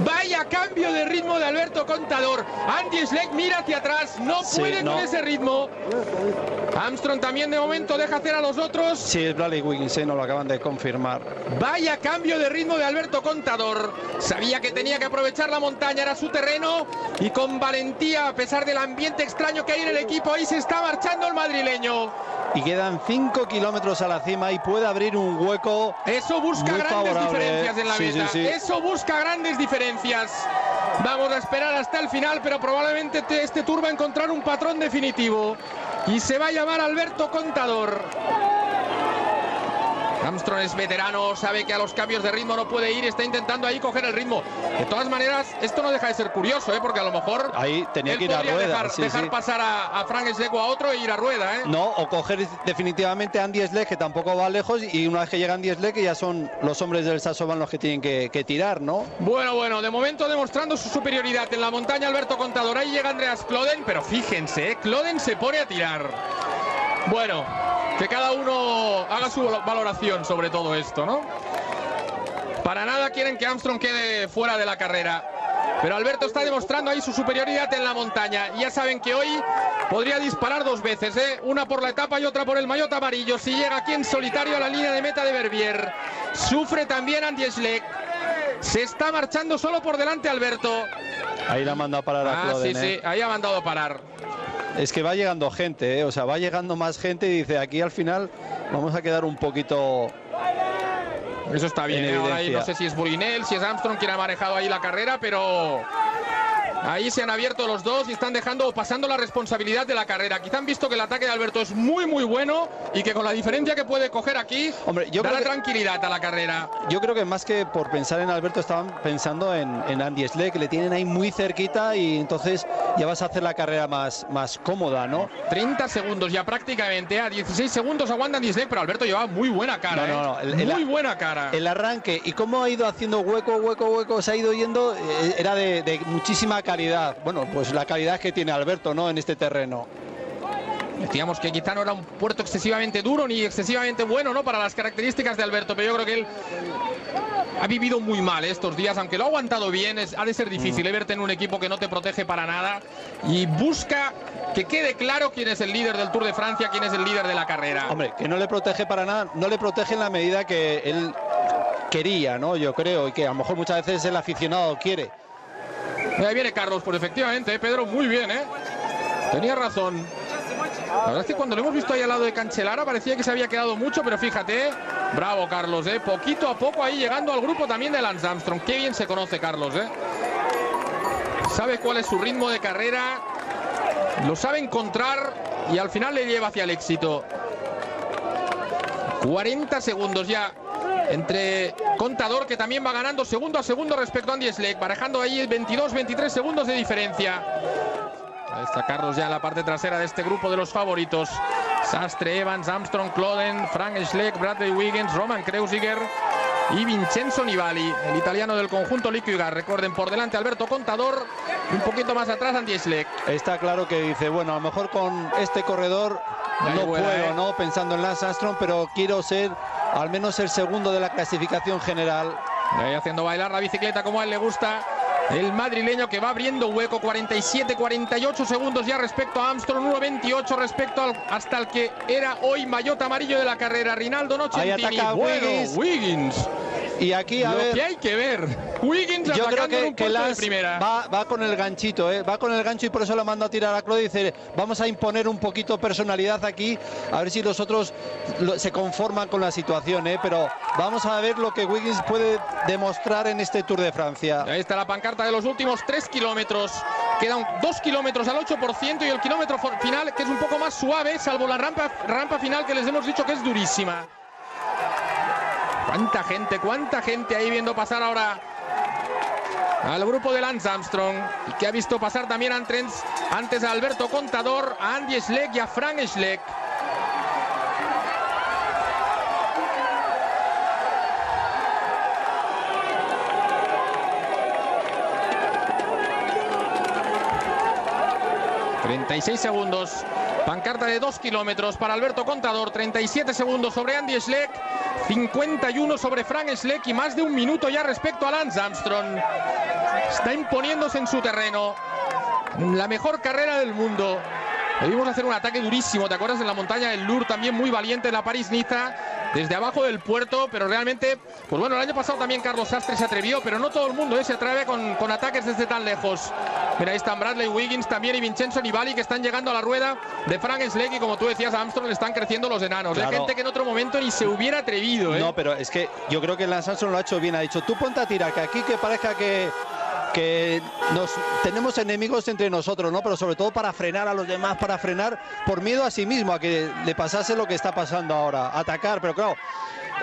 Vaya cambio de ritmo de Alberto Contador. Andy Schleck mira hacia atrás. No Sí, puede no. con ese ritmo. Armstrong también de momento deja hacer a los otros. Sí, es Bradley Wiggins, ¿eh? nos lo acaban de confirmar. Vaya cambio de ritmo de Alberto Contador. Sabía que tenía que aprovechar la montaña, era su terreno. Y con valentía, a pesar del ambiente extraño que hay en el equipo, ahí se está marchando el madrileño. Y quedan 5 kilómetros a la cima y puede abrir un hueco. Eso busca grandes favorable, diferencias ¿eh? en la Sí, sí. Eso busca grandes diferencias. Vamos a esperar hasta el final, pero probablemente te- este tour va a encontrar un patrón definitivo. Y se va a llamar Alberto Contador. Armstrong es veterano, sabe que a los cambios de ritmo no puede ir, está intentando ahí coger el ritmo. De todas maneras, esto no deja de ser curioso, ¿eh? porque a lo mejor Ahí tenía él que ir a rueda. dejar, sí, dejar sí. pasar a, a Frank Schleck o a otro e ir a rueda. ¿eh? No, o coger definitivamente a Andy Schleck, que tampoco va lejos, y una vez que llega Andy Schleck, ya son los hombres del Sasoban los que tienen que, que tirar, ¿no? Bueno, bueno, de momento demostrando su superioridad en la montaña Alberto Contador. Ahí llega Andreas Cloden, pero fíjense, ¿eh? Cloden se pone a tirar. Bueno, que cada uno haga su valoración sobre todo esto, ¿no? Para nada quieren que Armstrong quede fuera de la carrera. Pero Alberto está demostrando ahí su superioridad en la montaña. Y ya saben que hoy podría disparar dos veces, ¿eh? Una por la etapa y otra por el maillot amarillo. Si llega aquí en solitario a la línea de meta de Verbier. Sufre también Andy Schleck. Se está marchando solo por delante Alberto. Ahí la manda a parar a Ah, sí, ¿eh? sí, ahí ha mandado a parar. Es que va llegando gente, ¿eh? o sea, va llegando más gente y dice, aquí al final vamos a quedar un poquito... Eso está bien. En ¿eh? Ahora ahí no sé si es Burinel, si es Armstrong quien ha manejado ahí la carrera, pero ahí se han abierto los dos y están dejando o pasando la responsabilidad de la carrera. Quizá han visto que el ataque de Alberto es muy muy bueno y que con la diferencia que puede coger aquí Hombre, yo dará creo que- tranquilidad a la carrera. Yo creo que más que por pensar en Alberto estaban pensando en, en Andy Schleck, que le tienen ahí muy cerquita y entonces ya vas a hacer la carrera más, más cómoda, ¿no? 30 segundos ya prácticamente, a 16 segundos aguanta Andy Schleck, pero Alberto lleva muy buena cara. No, no, ¿eh? no, el- el- muy buena cara. El arranque y cómo ha ido haciendo hueco, hueco, hueco, se ha ido yendo, eh, era de, de muchísima calidad. Bueno, pues la calidad que tiene Alberto, ¿no? En este terreno. Decíamos que quizá no era un puerto excesivamente duro ni excesivamente bueno, ¿no? Para las características de Alberto, pero yo creo que él ha vivido muy mal estos días, aunque lo ha aguantado bien, es, ha de ser difícil Mm. ¿eh? verte en un equipo que no te protege para nada y busca que quede claro quién es el líder del Tour de Francia, quién es el líder de la carrera. Hombre, que no le protege para nada, no le protege en la medida que él quería, ¿no? Yo creo, y que a lo mejor muchas veces el aficionado quiere. Ahí viene Carlos, pues efectivamente, ¿eh? Pedro, muy bien, ¿eh? Tenía razón. La verdad es que cuando lo hemos visto ahí al lado de Cancelara parecía que se había quedado mucho, pero fíjate, bravo Carlos, ¿eh? Poquito a poco ahí llegando al grupo también de Lance Armstrong. Qué bien se conoce Carlos, ¿eh? Sabe cuál es su ritmo de carrera, lo sabe encontrar y al final le lleva hacia el éxito. 40 segundos ya entre Contador que también va ganando segundo a segundo respecto a Andy Schleck, barajando ahí 22-23 segundos de diferencia. Ahí está Carlos ya en la parte trasera de este grupo de los favoritos. Sastre, Evans, Armstrong, Cloden, Frank Schleck, Bradley Wiggins, Roman Kreuziger y Vincenzo Nibali, el italiano del conjunto Liquigar. Recuerden, por delante Alberto Contador y un poquito más atrás Andy Schleck. Está claro que dice, bueno, a lo mejor con este corredor no puedo, ¿eh? ¿no? Pensando en Lance Armstrong, pero quiero ser al menos el segundo de la clasificación general. Ahí haciendo bailar la bicicleta como a él le gusta. El madrileño que va abriendo hueco, 47-48 segundos ya respecto a Armstrong, 1-28 respecto al, hasta el que era hoy maillot amarillo de la carrera, Rinaldo Ahí Nocentini. ataca Bueno, Wiggins. Wiggins. Y aquí, a Lo ver, que hay que ver. Wiggins yo creo en que, un que puesto de primera. va, va con el ganchito, ¿eh? va con el gancho y por eso lo manda a tirar a Claude y dice, vamos a imponer un poquito personalidad aquí, a ver si los otros lo- se conforman con la situación, ¿eh? pero vamos a ver lo que Wiggins puede demostrar en este Tour de Francia. Ahí está la pancarta de los últimos 3 kilómetros. Quedan 2 kilómetros al 8% y el kilómetro final que es un poco más suave, salvo la rampa, rampa final que les hemos dicho que es durísima. Cuánta gente, cuánta gente ahí viendo pasar ahora al grupo de Lance Armstrong y que ha visto pasar también antes, antes a Alberto Contador, a Andy Schleck y a Frank Schleck. ...36 segundos... ...pancarta de 2 kilómetros para Alberto Contador... ...37 segundos sobre Andy Schleck... ...51 sobre Frank Schleck... ...y más de un minuto ya respecto a Lance Armstrong... ...está imponiéndose en su terreno... ...la mejor carrera del mundo... Le vimos hacer un ataque durísimo, ¿te acuerdas? En la montaña del Lourdes, también muy valiente en la París-Niza, desde abajo del puerto, pero realmente, pues bueno, el año pasado también Carlos Sastre se atrevió, pero no todo el mundo ¿eh? se atreve con, con ataques desde tan lejos. Mira, ahí están Bradley Wiggins también y Vincenzo Nibali que están llegando a la rueda de Frank y como tú decías, a Armstrong le están creciendo los enanos. Hay Claro. gente que en otro momento ni se hubiera atrevido, ¿eh? No, pero es que yo creo que Lance Armstrong lo ha hecho bien. Ha dicho, tú ponte a tirar, que aquí que parezca que, que nos tenemos enemigos entre nosotros, ¿no? Pero sobre todo para frenar a los demás, para frenar por miedo a sí mismo, a que le pasase lo que está pasando ahora, atacar. Pero claro,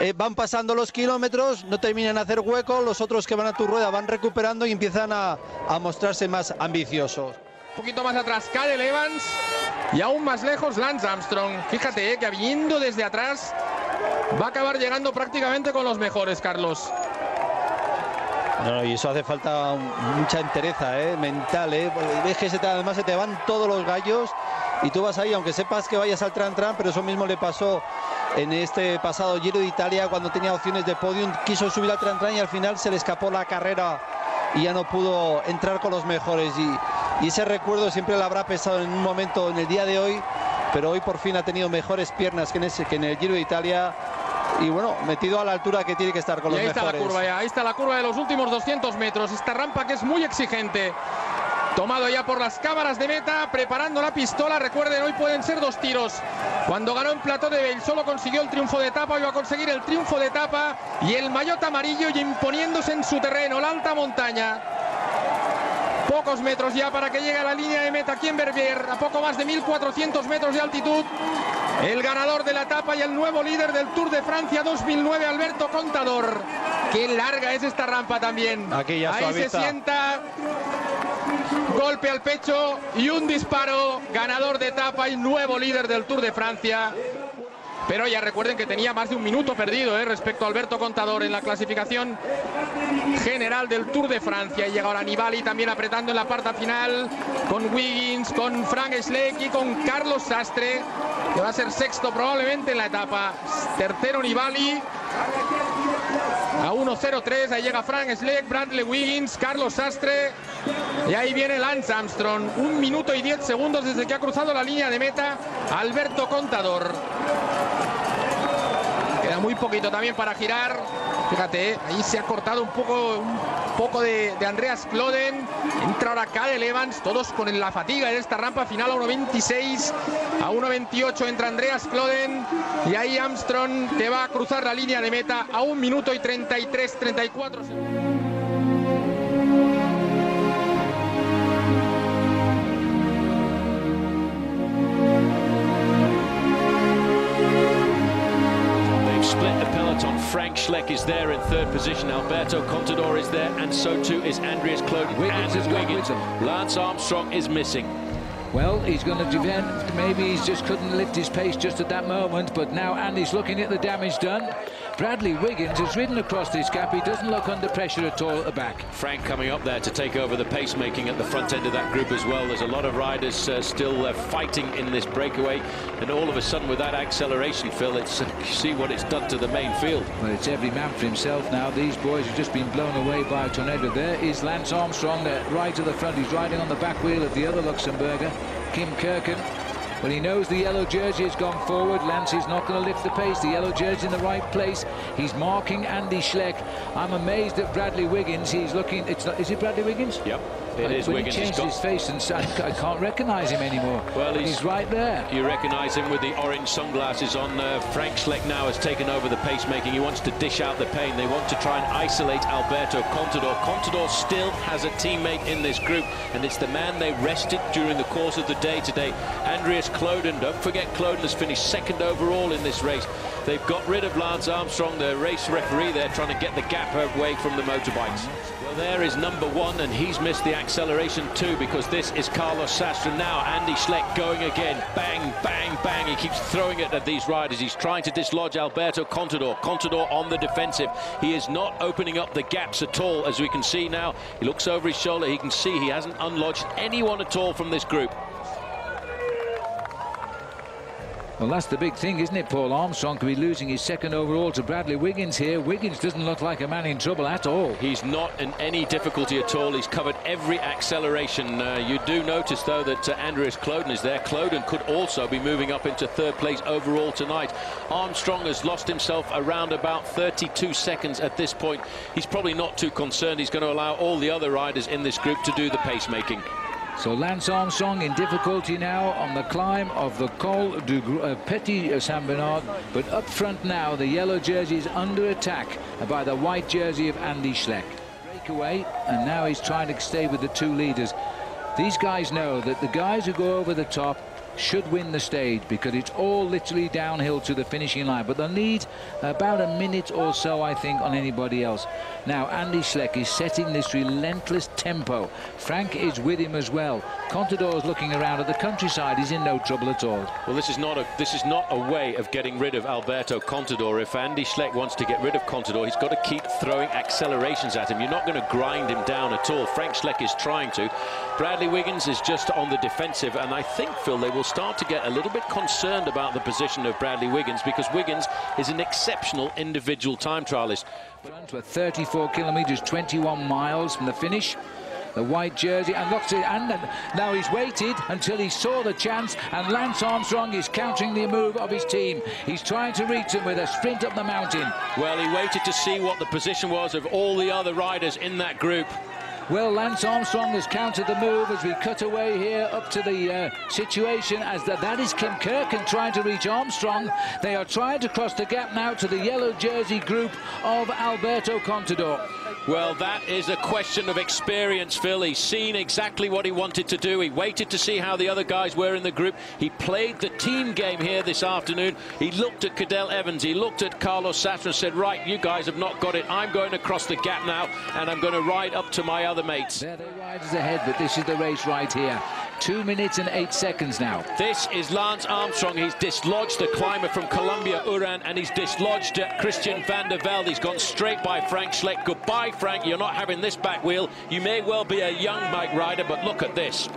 eh, van pasando los kilómetros, no terminan de hacer hueco, los otros que van a tu rueda van recuperando y empiezan a, a mostrarse más ambiciosos. Un poquito más atrás, Cadel Evans. Y aún más lejos, Lance Armstrong. Fíjate, eh, que viendo desde atrás, va a acabar llegando prácticamente con los mejores, Carlos. No, y eso hace falta mucha entereza ¿eh? mental. ¿eh? Ves que se te- además se te van todos los gallos y tú vas ahí, aunque sepas que vayas al tran tran, pero eso mismo le pasó en este pasado Giro de Italia cuando tenía opciones de podium, quiso subir al tran tran y al final se le escapó la carrera y ya no pudo entrar con los mejores. Y, y ese recuerdo siempre le habrá pesado en un momento en el día de hoy, pero hoy por fin ha tenido mejores piernas que en, ese, que en el Giro de Italia. Y bueno, metido a la altura que tiene que estar con Y los ahí está mejores. la curva ya, ahí está la curva de los últimos 200 metros. Esta rampa que es muy exigente. Tomado ya por las cámaras de meta, preparando la pistola. Recuerden, hoy pueden ser dos tiros. Cuando ganó en Plató de Bell solo consiguió el triunfo de etapa, hoy va a conseguir el triunfo de etapa y el maillot amarillo y imponiéndose en su terreno, la alta montaña. Pocos metros ya para que llegue a la línea de meta aquí en Verbier, a poco más de 1400 metros de altitud. El ganador de la etapa y el nuevo líder del Tour de Francia 2009, Alberto Contador. Qué larga es esta rampa también. Aquí ya Ahí se sienta. Golpe al pecho y un disparo. Ganador de etapa y nuevo líder del Tour de Francia. pero ya recuerden que tenía más de un minuto perdido ¿eh? respecto a Alberto Contador en la clasificación general del Tour de Francia. Y llega ahora Nibali también apretando en la parte final con Wiggins, con Frank Schleck y con Carlos Sastre, que va a ser sexto probablemente en la etapa. Tercero Nibali. A 1-0-3, ahí llega Frank Schleck, Bradley Wiggins, Carlos Sastre. Y ahí viene Lance Armstrong. Un minuto y diez segundos desde que ha cruzado la línea de meta Alberto Contador. Queda muy poquito también para girar. Fíjate, ahí se ha cortado un poco, un poco de, Andreas Kloden. Entra ahora Cadel Evans, todos con la fatiga de esta rampa final a 1.26. A 1.28 entra Andreas Kloden. Y ahí Armstrong que va a cruzar la línea de meta a un minuto y 33, 34 segundos. Frank Schleck is there in third position. Alberto Contador is there, and so too is Andreas Wiggins and Wiggins. Lance Armstrong is missing. Well, he's going to defend. Maybe he just couldn't lift his pace just at that moment. But now Andy's looking at the damage done. Bradley Wiggins has ridden across this gap. He doesn't look under pressure at all at the back. Frank coming up there to take over the pacemaking at the front end of that group as well. There's a lot of riders uh, still uh, fighting in this breakaway, and all of a sudden with that acceleration, Phil, it's uh, see what it's done to the main field. Well, it's every man for himself now. These boys have just been blown away by a tornado. There is Lance Armstrong, right to the front. He's riding on the back wheel of the other Luxembourger, Kim Kirken. But he knows the yellow jersey has gone forward. Lance is not going to lift the pace. The yellow jersey in the right place. He's marking Andy Schleck. I'm amazed at Bradley Wiggins. He's looking. It's not. Is it Bradley Wiggins? Yep, it is when Wiggins. He changed got- his face, and I can't recognise him anymore. Well, he's- he's right there. You recognise him with the orange sunglasses on. Uh, Frank Schleck now has taken over the pacemaking. He wants to dish out the pain. They want to try and isolate Alberto Contador. Contador still has a teammate in this group, and it's the man they rested during the course of the day today. Andreas Kloden. Don't forget, Kloden has finished second overall in this race. They've got rid of Lance Armstrong, the race referee there, trying to get the gap away from the motorbikes. There is number one, and he's missed the acceleration too because this is Carlos Sastre now. Andy Schleck going again. Bang, bang, bang. He keeps throwing it at these riders. He's trying to dislodge Alberto Contador. Contador on the defensive. He is not opening up the gaps at all, as we can see now. He looks over his shoulder. He can see he hasn't unlodged anyone at all from this group. Well, that's the big thing, isn't it? Paul Armstrong could be losing his second overall to Bradley Wiggins here. Wiggins doesn't look like a man in trouble at all. He's not in any difficulty at all. He's covered every acceleration. Uh, you do notice, though, that uh, Andreas Kloden is there. Kloden could also be moving up into third place overall tonight. Armstrong has lost himself around about 32 seconds at this point. He's probably not too concerned. He's going to allow all the other riders in this group to do the pacemaking. So Lance Armstrong in difficulty now on the climb of the Col du uh, Petit Saint Bernard. But up front now, the yellow jersey is under attack by the white jersey of Andy Schleck. Breakaway, and now he's trying to stay with the two leaders. These guys know that the guys who go over the top should win the stage because it's all literally downhill to the finishing line. But they'll need about a minute or so, I think, on anybody else. Now, Andy Schleck is setting this relentless tempo. Frank is with him as well. Contador is looking around at the countryside. He's in no trouble at all. Well, this is not a this is not a way of getting rid of Alberto Contador. If Andy Schleck wants to get rid of Contador, he's got to keep throwing accelerations at him. You're not going to grind him down at all. Frank Schleck is trying to. Bradley Wiggins is just on the defensive, and I think Phil they will start to get a little bit concerned about the position of Bradley Wiggins because Wiggins is an exceptional individual time trialist. Were 34 kilometres, 21 miles from the finish. The white jersey, and looks it, and now he's waited until he saw the chance, and Lance Armstrong is countering the move of his team. He's trying to reach him with a sprint up the mountain. Well, he waited to see what the position was of all the other riders in that group. Well, Lance Armstrong has countered the move as we cut away here up to the uh, situation as that, that is Kim Kirken trying to reach Armstrong. They are trying to cross the gap now to the yellow jersey group of Alberto Contador. Well, that is a question of experience, Phil. He's seen exactly what he wanted to do. He waited to see how the other guys were in the group. He played the team game here this afternoon. He looked at Cadell Evans. He looked at Carlos Sastre and said, right, you guys have not got it. I'm going to cross the gap now, and I'm going to ride up to my other mates. There the riders ahead, but this is the race right here. Two minutes and eight seconds now. This is Lance Armstrong. He's dislodged the climber from Colombia, Uran, and he's dislodged Christian van der Velde. He's gone straight by Frank Schleck. Goodbye, Frank. You're not having this back wheel. You may well be a young bike rider, but look at this.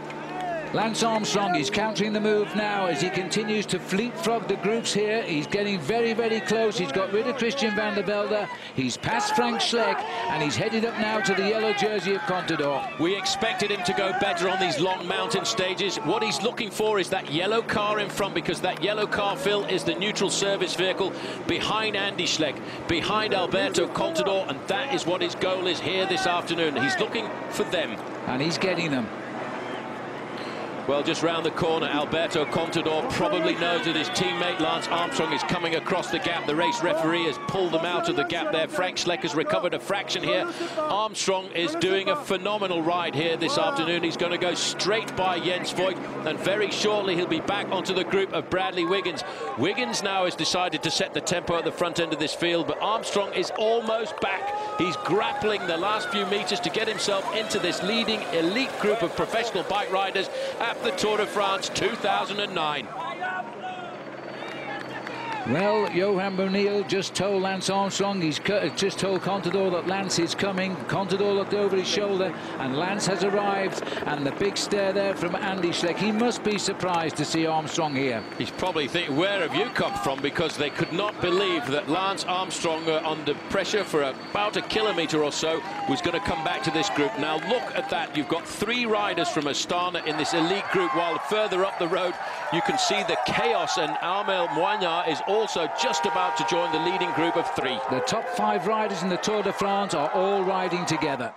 Lance Armstrong is countering the move now as he continues to fleet-frog the groups here. He's getting very, very close. He's got rid of Christian van der Velde. He's passed Frank Schleck, and he's headed up now to the yellow jersey of Contador. We expected him to go better on these long mountain stages. What he's looking for is that yellow car in front because that yellow car, Phil, is the neutral service vehicle behind Andy Schleck, behind Alberto Contador, and that is what his goal is here this afternoon. He's looking for them. And he's getting them. Well, just round the corner, Alberto Contador probably knows that his teammate Lance Armstrong is coming across the gap. The race referee has pulled them out of the gap there. Frank Schleck has recovered a fraction here. Armstrong is doing a phenomenal ride here this afternoon. He's going to go straight by Jens Voigt, and very shortly he'll be back onto the group of Bradley Wiggins. Wiggins now has decided to set the tempo at the front end of this field, but Armstrong is almost back. He's grappling the last few metres to get himself into this leading elite group of professional bike riders at the Tour de France 2009. Well, Johan Bernil just told Lance Armstrong, he's just told Contador that Lance is coming. Contador looked over his shoulder and Lance has arrived. And the big stare there from Andy Schleck. He must be surprised to see Armstrong here. He's probably thinking, where have you come from? Because they could not believe that Lance Armstrong, uh, under pressure for about a kilometre or so, was going to come back to this group. Now look at that. You've got three riders from Astana in this elite group, while further up the road, you can see the chaos and Armel Moignard is also just about to join the leading group of three. The top five riders in the Tour de France are all riding together.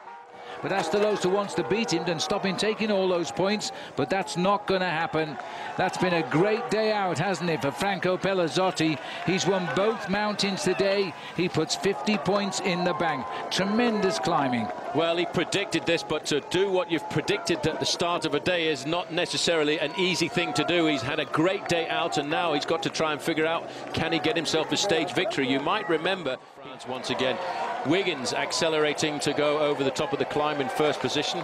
But Astolosa wants to beat him and stop him taking all those points, but that's not going to happen. That's been a great day out, hasn't it, for Franco Pellizotti. He's won both mountains today. He puts 50 points in the bank. Tremendous climbing. Well, he predicted this, but to do what you've predicted at the start of a day is not necessarily an easy thing to do. He's had a great day out, and now he's got to try and figure out, can he get himself a stage victory? You might remember, once again, Wiggins accelerating to go over the top of the climb in first position.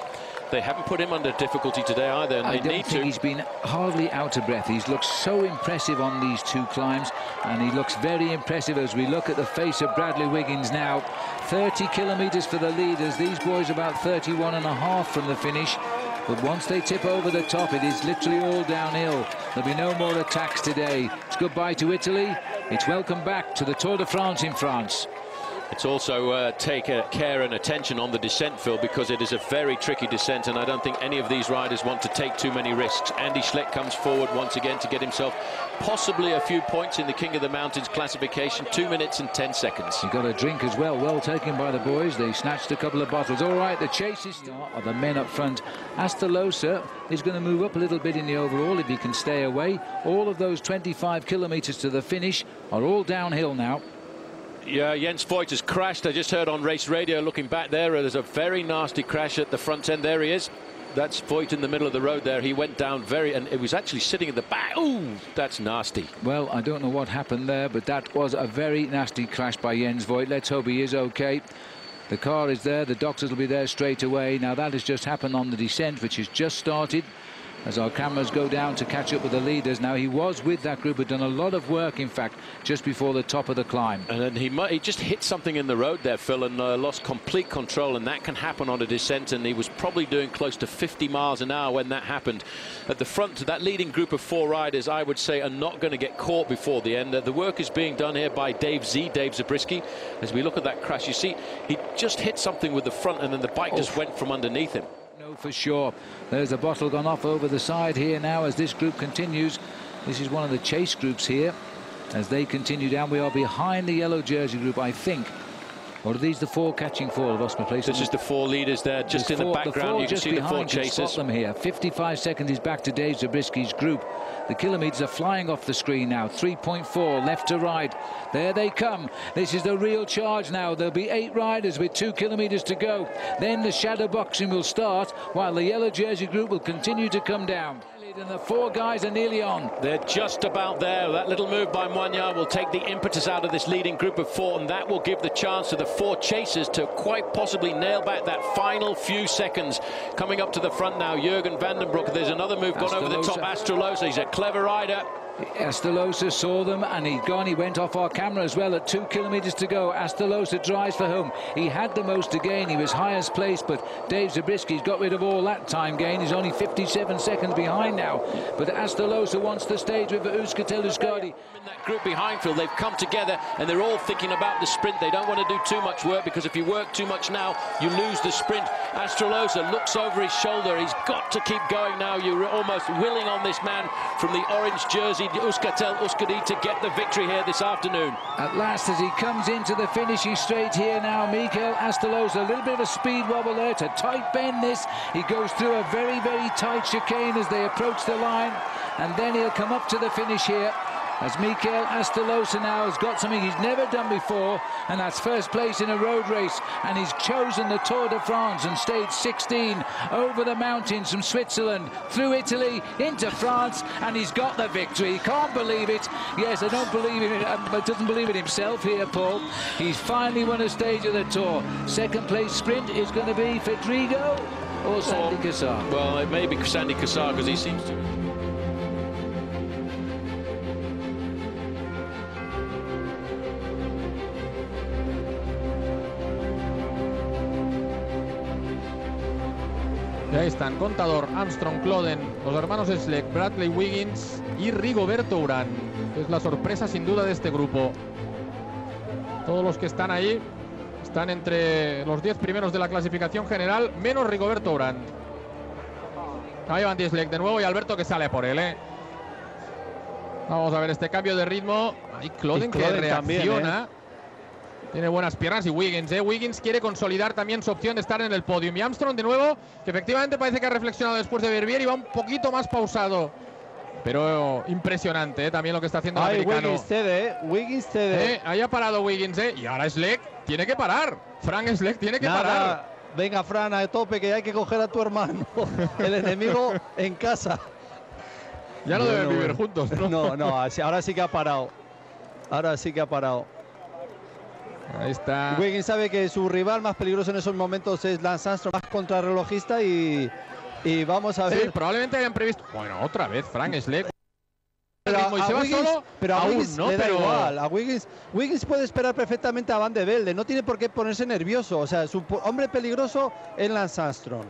They haven't put him under difficulty today either, and I they don't need think to. he's been hardly out of breath. He's looked so impressive on these two climbs, and he looks very impressive as we look at the face of Bradley Wiggins now. 30 kilometres for the leaders. These boys about 31 and a half from the finish. But once they tip over the top, it is literally all downhill. There'll be no more attacks today. It's goodbye to Italy. It's welcome back to the Tour de France in France. It's also uh, take care and attention on the descent, Phil, because it is a very tricky descent, and I don't think any of these riders want to take too many risks. Andy Schleck comes forward once again to get himself possibly a few points in the King of the Mountains classification, two minutes and 10 seconds. He got a drink as well, well taken by the boys. They snatched a couple of bottles. All right, the chase is are the men up front. Astolosa is going to move up a little bit in the overall if he can stay away. All of those 25 kilometres to the finish are all downhill now. Yeah, Jens Voigt has crashed. I just heard on race radio looking back there, uh, there's a very nasty crash at the front end. There he is. That's Voigt in the middle of the road there. He went down very, and it was actually sitting in the back. Ooh, that's nasty. Well, I don't know what happened there, but that was a very nasty crash by Jens Voigt. Let's hope he is okay. The car is there. The doctors will be there straight away. Now, that has just happened on the descent, which has just started as our cameras go down to catch up with the leaders. Now, he was with that group, had done a lot of work, in fact, just before the top of the climb. And then he, might, he just hit something in the road there, Phil, and uh, lost complete control, and that can happen on a descent, and he was probably doing close to 50 miles an hour when that happened. At the front, that leading group of four riders, I would say, are not going to get caught before the end. Uh, the work is being done here by Dave Z, Dave Zabriskie. As we look at that crash, you see, he just hit something with the front, and then the bike just went from underneath him for sure. There's a bottle gone off over the side here now as this group continues. This is one of the chase groups here. As they continue down, we are behind the yellow jersey group, I think. Or are these the four catching four? Lost my place. This is the four leaders there, just There's in four, the background. The you can see the four chasers. Spot them here. 55 seconds is back to Dave Zabriskie's group. The kilometres are flying off the screen now. 3.4 left to right. There they come. This is the real charge now. There'll be eight riders with two kilometres to go. Then the shadow boxing will start while the yellow jersey group will continue to come down. And the four guys are nearly on. They're just about there. That little move by Moignard will take the impetus out of this leading group of four, and that will give the chance to the four chasers to quite possibly nail back that final few seconds. Coming up to the front now, Jurgen Vandenbroek. There's another move gone over the top. Astrolosa, he's a clever rider. Astolosa saw them and he'd gone. He went off our camera as well at two kilometres to go. Astolosa drives for home. He had the most to gain. He was highest placed, but Dave Zabrisky's got rid of all that time gain. He's only 57 seconds behind now. But Astolosa wants the stage with Euskatel Euskadi. That group behind Phil, they've come together and they're all thinking about the sprint. They don't want to do too much work because if you work too much now, you lose the sprint. Astrolosa looks over his shoulder. He's got to keep going now. You're almost willing on this man from the orange jersey, Euskatel Euskadi, to get the victory here this afternoon. At last, as he comes into the finishing straight here now, Mikel Astolosa, a little bit of a speed wobble there. A tight bend this. He goes through a very, very tight chicane as they approach the line. And then he'll come up to the finish here as Mikel Astolosa now has got something he's never done before, and that's first place in a road race. And he's chosen the Tour de France and stayed 16 over the mountains from Switzerland, through Italy, into France, and he's got the victory. He can't believe it. Yes, I don't believe it, um, but doesn't believe it himself here, Paul. He's finally won a stage of the Tour. Second place sprint is going to be Fedrigo or Sandy Cassar. Well, it may be Sandy Cassar because he seems to. Y ahí están, Contador, Armstrong, Cloden, los hermanos Sleck, Bradley Wiggins y Rigoberto Urán. Es la sorpresa sin duda de este grupo. Todos los que están ahí están entre los 10 primeros de la clasificación general, menos Rigoberto Urán. Ahí van Diesleck de nuevo y Alberto que sale por él. ¿eh? Vamos a ver este cambio de ritmo. Ahí Cloden, que también, reacciona. Tiene buenas piernas y Wiggins, ¿eh? Wiggins quiere consolidar también su opción de estar en el podium. Y Armstrong de nuevo, que efectivamente parece que ha reflexionado después de Verbier y va un poquito más pausado. Pero impresionante ¿eh? también lo que está haciendo el americano. Wiggins cede, ¿eh? Wiggins cede. ¿Eh? Ahí ha parado Wiggins, ¿eh? Y ahora Sleck tiene que parar. Frank Sleck tiene que Nada, parar. venga Fran, a tope que hay que coger a tu hermano. <laughs> El enemigo en casa. Ya no Bueno, deben vivir bueno. juntos, ¿no? No, no, ahora sí que ha parado. Ahora sí que ha parado. Ahí está. Wiggins sabe que su rival más peligroso en esos momentos es Lance Armstrong, más contrarrelojista y, y vamos a Sí, ver. probablemente hayan previsto. Bueno, otra vez Frank Sleck. Pero a Wiggins, solo, pero a aún, Wiggins ¿no? le da Pero- igual. A Wiggins, Wiggins puede esperar perfectamente a Van de Velde. No tiene por qué ponerse nervioso. O sea, su po- hombre peligroso es Lance Armstrong.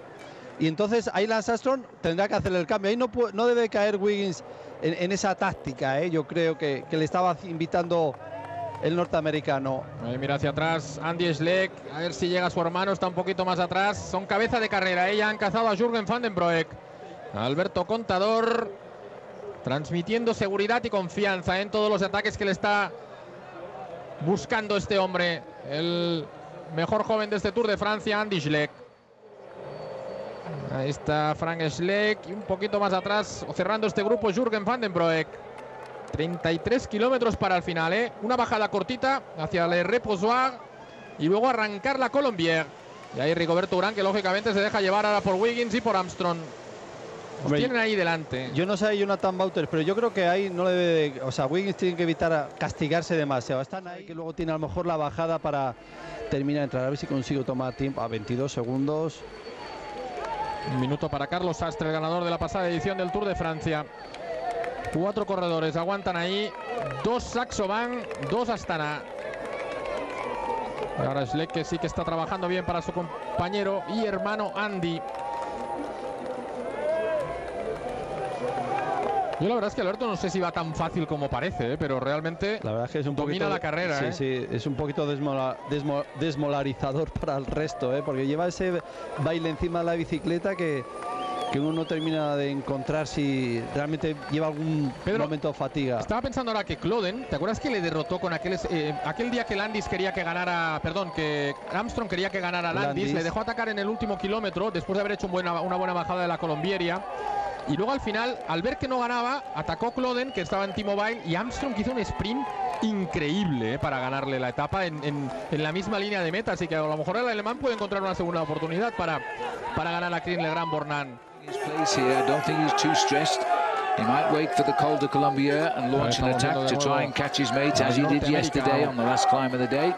Y entonces ahí Lance Armstrong tendrá que hacerle el cambio. Ahí no, no debe caer Wiggins en, en esa táctica. ¿eh? Yo creo que, que le estaba invitando el norteamericano. Ahí mira hacia atrás Andy Schleck, a ver si llega su hermano, está un poquito más atrás. Son cabeza de carrera, ella han cazado a Jürgen van den Broek. Alberto Contador transmitiendo seguridad y confianza en todos los ataques que le está buscando este hombre, el mejor joven de este Tour de Francia, Andy Schleck. Ahí está Frank Schleck y un poquito más atrás, cerrando este grupo, Jürgen van den Broek. 33 kilómetros para el final, ¿eh? Una bajada cortita hacia Le Reposoir y luego arrancar la Colombier. Y ahí Rigoberto Urán, que lógicamente se deja llevar ahora por Wiggins y por Armstrong. Los Hombre, tienen ahí delante. Yo no sé Jonathan Bauters, pero yo creo que ahí no le debe. de- o sea, Wiggins tiene que evitar a- castigarse demasiado. Están ahí que luego tiene a lo mejor la bajada para terminar de entrar. A ver si consigo tomar tiempo a 22 segundos. Un minuto para Carlos Sastre, el ganador de la pasada edición del Tour de Francia. Cuatro corredores aguantan ahí. Dos Saxo Bank, dos Astana. Ahora Schleck que sí que está trabajando bien para su compañero y hermano Andy. Yo la verdad es que Alberto no sé si va tan fácil como parece, ¿eh? pero realmente La verdad es que es un Domina poquito. la carrera, Sí, ¿eh? sí, es un poquito desmola- desmo- desmolarizador <laughs> para el resto, ¿eh? porque lleva ese baile encima de la bicicleta que, que uno no termina de encontrar si realmente lleva algún Pedro, momento de fatiga. Estaba pensando ahora que Cloden, ¿te acuerdas que le derrotó con aquel, eh, aquel día que Landis quería que ganara, perdón, que Armstrong quería que ganara Landis, Landis. le dejó atacar en el último kilómetro después de haber hecho un buena- una buena bajada de la Colombieria. Y luego al final, al ver que no ganaba, atacó Cloden, que estaba en T-Mobile, y Armstrong que hizo un sprint increíble eh, para ganarle la etapa en, en, en, la misma línea de meta. Así que a lo mejor el alemán puede encontrar una segunda oportunidad para, para ganar a Crin Legrand Bornán. He might wait for the Col de Columbia and launch an attack to try and catch his mate as he did yesterday on the last climb of the day.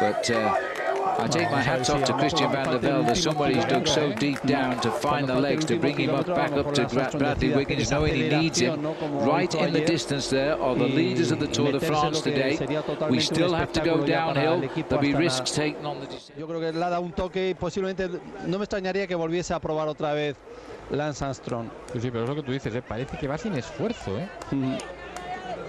But uh, I take my hats off to Christian van der Velde. Somebody's dug so deep down to find the legs to bring him up back up to Bradley Wiggins, knowing he needs him right in the distance there are the leaders of the Tour de France today. We still have to go downhill. There'll be risks taken on the Yo creo que le ha dado un toque y posiblemente no me extrañaría que volviese a probar otra vez Lance Armstrong. Sí, sí, pero es lo que tú dices, ¿eh? parece que va sin esfuerzo. ¿eh? Mm.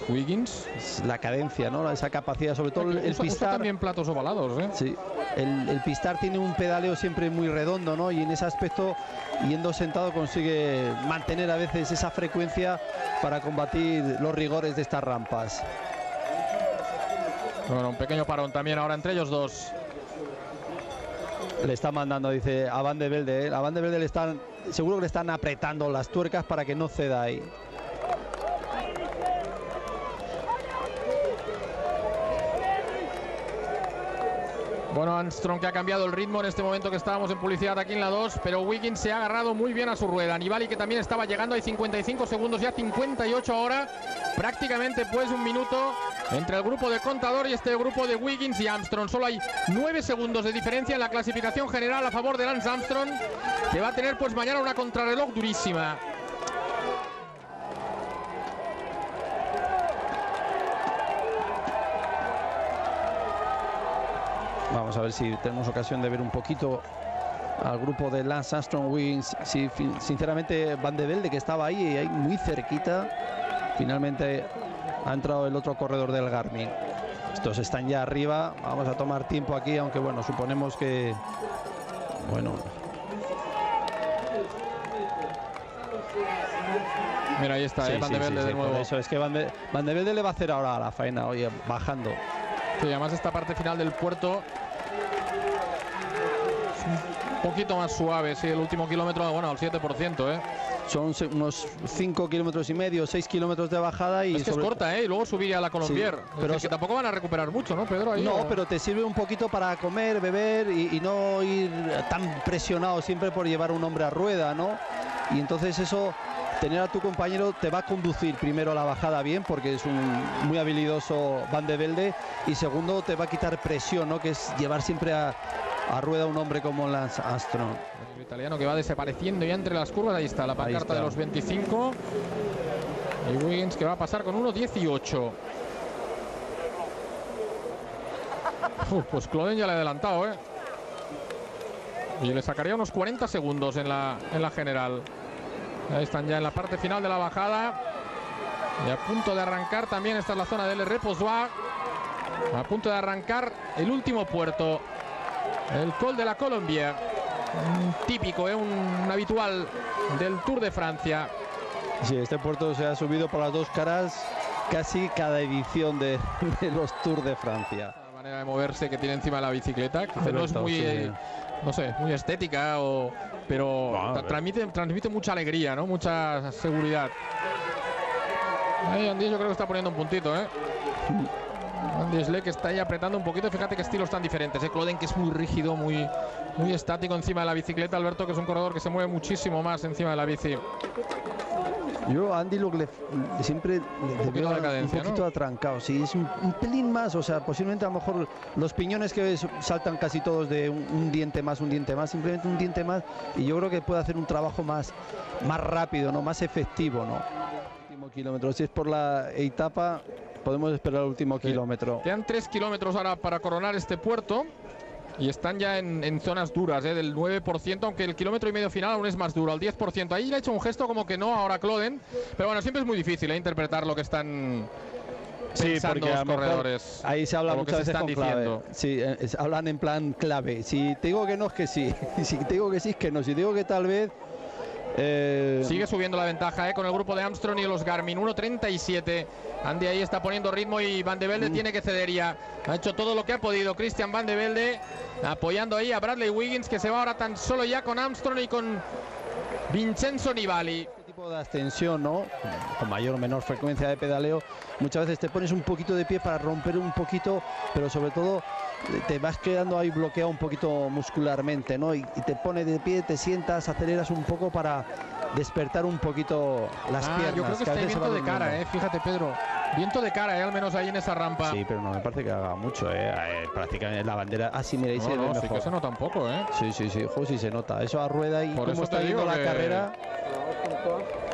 Wiggins. La cadencia, ¿no? Esa capacidad, sobre todo el, usa, pistar. Usa también platos ovalados, ¿eh? Sí. El, el, pistar tiene un pedaleo siempre muy redondo, ¿no? Y en ese aspecto, yendo sentado, consigue mantener a veces esa frecuencia para combatir los rigores de estas rampas. Bueno, un pequeño parón también ahora entre ellos dos. Le está mandando, dice, a Van de Velde. ¿eh? A Van de Velde le están, seguro que le están apretando las tuercas para que no ceda ahí. Bueno, Armstrong que ha cambiado el ritmo en este momento que estábamos en publicidad aquí en la 2, pero Wiggins se ha agarrado muy bien a su rueda. Nibali que también estaba llegando, hay 55 segundos, ya 58 ahora, prácticamente pues un minuto entre el grupo de Contador y este grupo de Wiggins y Armstrong. Solo hay 9 segundos de diferencia en la clasificación general a favor de Lance Armstrong, que va a tener pues mañana una contrarreloj durísima. Vamos a ver si tenemos ocasión de ver un poquito al grupo de Lance Armstrong Wings. Si, sinceramente, Van de Velde, que estaba ahí, ahí muy cerquita, finalmente ha entrado el otro corredor del Garmin. Estos están ya arriba. Vamos a tomar tiempo aquí, aunque bueno, suponemos que. Bueno. Mira, ahí está, sí, eh, Van de Velde sí, de sí, nuevo. Eso es que Van de, Van de Velde le va a hacer ahora la faena, oye, bajando. Sí, además esta parte final del puerto poquito más suave, sí, el último kilómetro, bueno, al 7%, ¿eh? Son unos 5 kilómetros y medio, 6 kilómetros de bajada y... Es que sobre... es corta, ¿eh? Y luego subir a la Colombier. Sí, pero es que tampoco van a recuperar mucho, ¿no, Pedro? Ahí, no, o... pero te sirve un poquito para comer, beber y, y, no ir tan presionado siempre por llevar un hombre a rueda, ¿no? Y entonces eso, tener a tu compañero te va a conducir primero a la bajada bien, porque es un muy habilidoso Van de Velde, y segundo te va a quitar presión, ¿no? Que es llevar siempre a, a rueda un hombre como Lance Armstrong. El italiano que va desapareciendo ya entre las curvas, ahí está la pancarta de los 25. Y Wiggins que va a pasar con 1.18. Pues Cloden ya le ha adelantado, ¿eh? Y le sacaría unos 40 segundos en la, en la general. Ahí están ya en la parte final de la bajada. Y a punto de arrancar también, esta es la zona del Reposoir. A punto de arrancar el último puerto. El Col de la Colombia. Un típico, ¿eh? un, habitual del Tour de Francia. Sí, este puerto se ha subido por las dos caras casi cada edición de, <laughs> de los Tours de Francia. La manera de moverse que tiene encima la bicicleta, que no es muy, sí. eh, no sé, muy estética, o, pero transmite, transmite mucha alegría, ¿no? Mucha seguridad. Ahí Andy yo creo que está poniendo un puntito, ¿eh? Andy Schleck está ahí apretando un poquito. Fíjate qué estilos tan diferentes. ¿eh? Cloden que es muy rígido, muy, muy estático encima de la bicicleta. Alberto que es un corredor que se mueve muchísimo más encima de la bici. Yo Andy lo que le, siempre le, veo un poquito ¿no? atrancado. Sí, es un, un pelín más. O sea, posiblemente a lo mejor los piñones que saltan casi todos de un, un diente más, un diente más, simplemente un diente más. Y yo creo que puede hacer un trabajo más, más rápido, ¿no? Más efectivo, ¿no? Último kilómetro. Si es por la etapa, podemos esperar el último kilómetro. Quedan 3 kilómetros ahora para coronar este puerto. Y están ya en, en zonas duras, ¿eh? del 9%, aunque el kilómetro y medio final aún es más duro, al 10%. Ahí le ha hecho un gesto como que no ahora Cloden. Pero bueno, siempre es muy difícil ¿eh? interpretar lo que están pensando los a lo mejor corredores. Ahí se habla o lo que muchas se veces están con clave. diciendo. Sí, eh, es- hablan en plan clave. Si te digo que no, es que sí. <laughs> Si te digo que sí, es que no. Si te digo que tal vez. Eh, Sigue subiendo la ventaja ¿eh? con el grupo de Armstrong y los Garmin. 1.37. Andy ahí está poniendo ritmo y Van de Mm. Velde tiene que ceder ya. Ha hecho todo lo que ha podido Christian Van de Velde apoyando ahí a Bradley Wiggins que se va ahora tan solo ya con Armstrong y con Vincenzo Nibali. tipo de ascensión, ¿no? Con mayor o menor frecuencia de pedaleo, muchas veces te pones un poquito de pie para romper un poquito, pero sobre todo te vas quedando ahí bloqueado un poquito muscularmente, ¿no? Y, y te pones de pie, te sientas, aceleras un poco para despertar un poquito las Ah, piernas. yo creo que a está viento de cara, eh. Fíjate, Pedro. Viento de cara, eh, al menos ahí en esa rampa. Sí, pero no me parece que haga mucho, ¿eh? Eh, prácticamente la bandera. Ah, sí, mira, ahí No, se ve no, sí mejor. que se nota un poco, ¿eh? Sí, sí, sí, jo, sí se nota. Eso a rueda y Por cómo eso está yendo la que- carrera.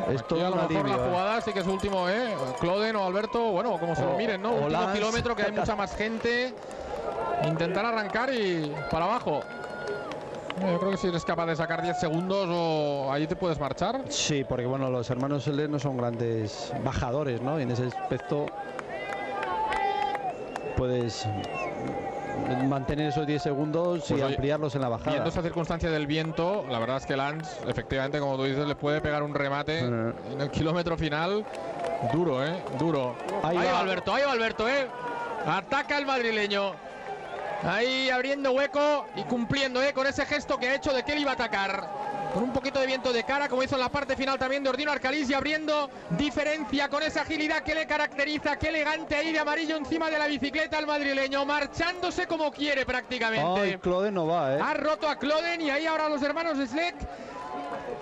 Es Aquí todo a lo mejor alivio. la eh. jugada sí que es último, ¿eh? Cloden o Alberto, bueno, como se lo O- miren, ¿no? Último kilómetro que hay mucha más gente. Intentar arrancar y para abajo. Eh, Yo creo que si eres capaz de sacar 10 segundos o ahí te puedes marchar. Sí, porque bueno, los hermanos Soler no son grandes bajadores, ¿no? Y en ese aspecto puedes mantener esos 10 segundos Pues y oye, ampliarlos en la bajada. Viendo esa circunstancia del viento, la verdad es que Lance, efectivamente, como tú dices, le puede pegar un remate en el kilómetro final. Duro, ¿eh? Duro. Ahí Ahí, va. va Alberto, ahí va Alberto, ¿eh? Ataca el madrileño. Ahí abriendo hueco y cumpliendo, ¿eh? Con ese gesto que ha hecho de que él iba a atacar. Con un poquito de viento de cara, como hizo en la parte final también de Ordino Arcalís y abriendo diferencia con esa agilidad que le caracteriza. Qué elegante ahí de amarillo encima de la bicicleta el madrileño, marchándose como quiere prácticamente. Ay, Claude no va, ¿eh? Ha roto a Cloden y ahí ahora los hermanos Sleck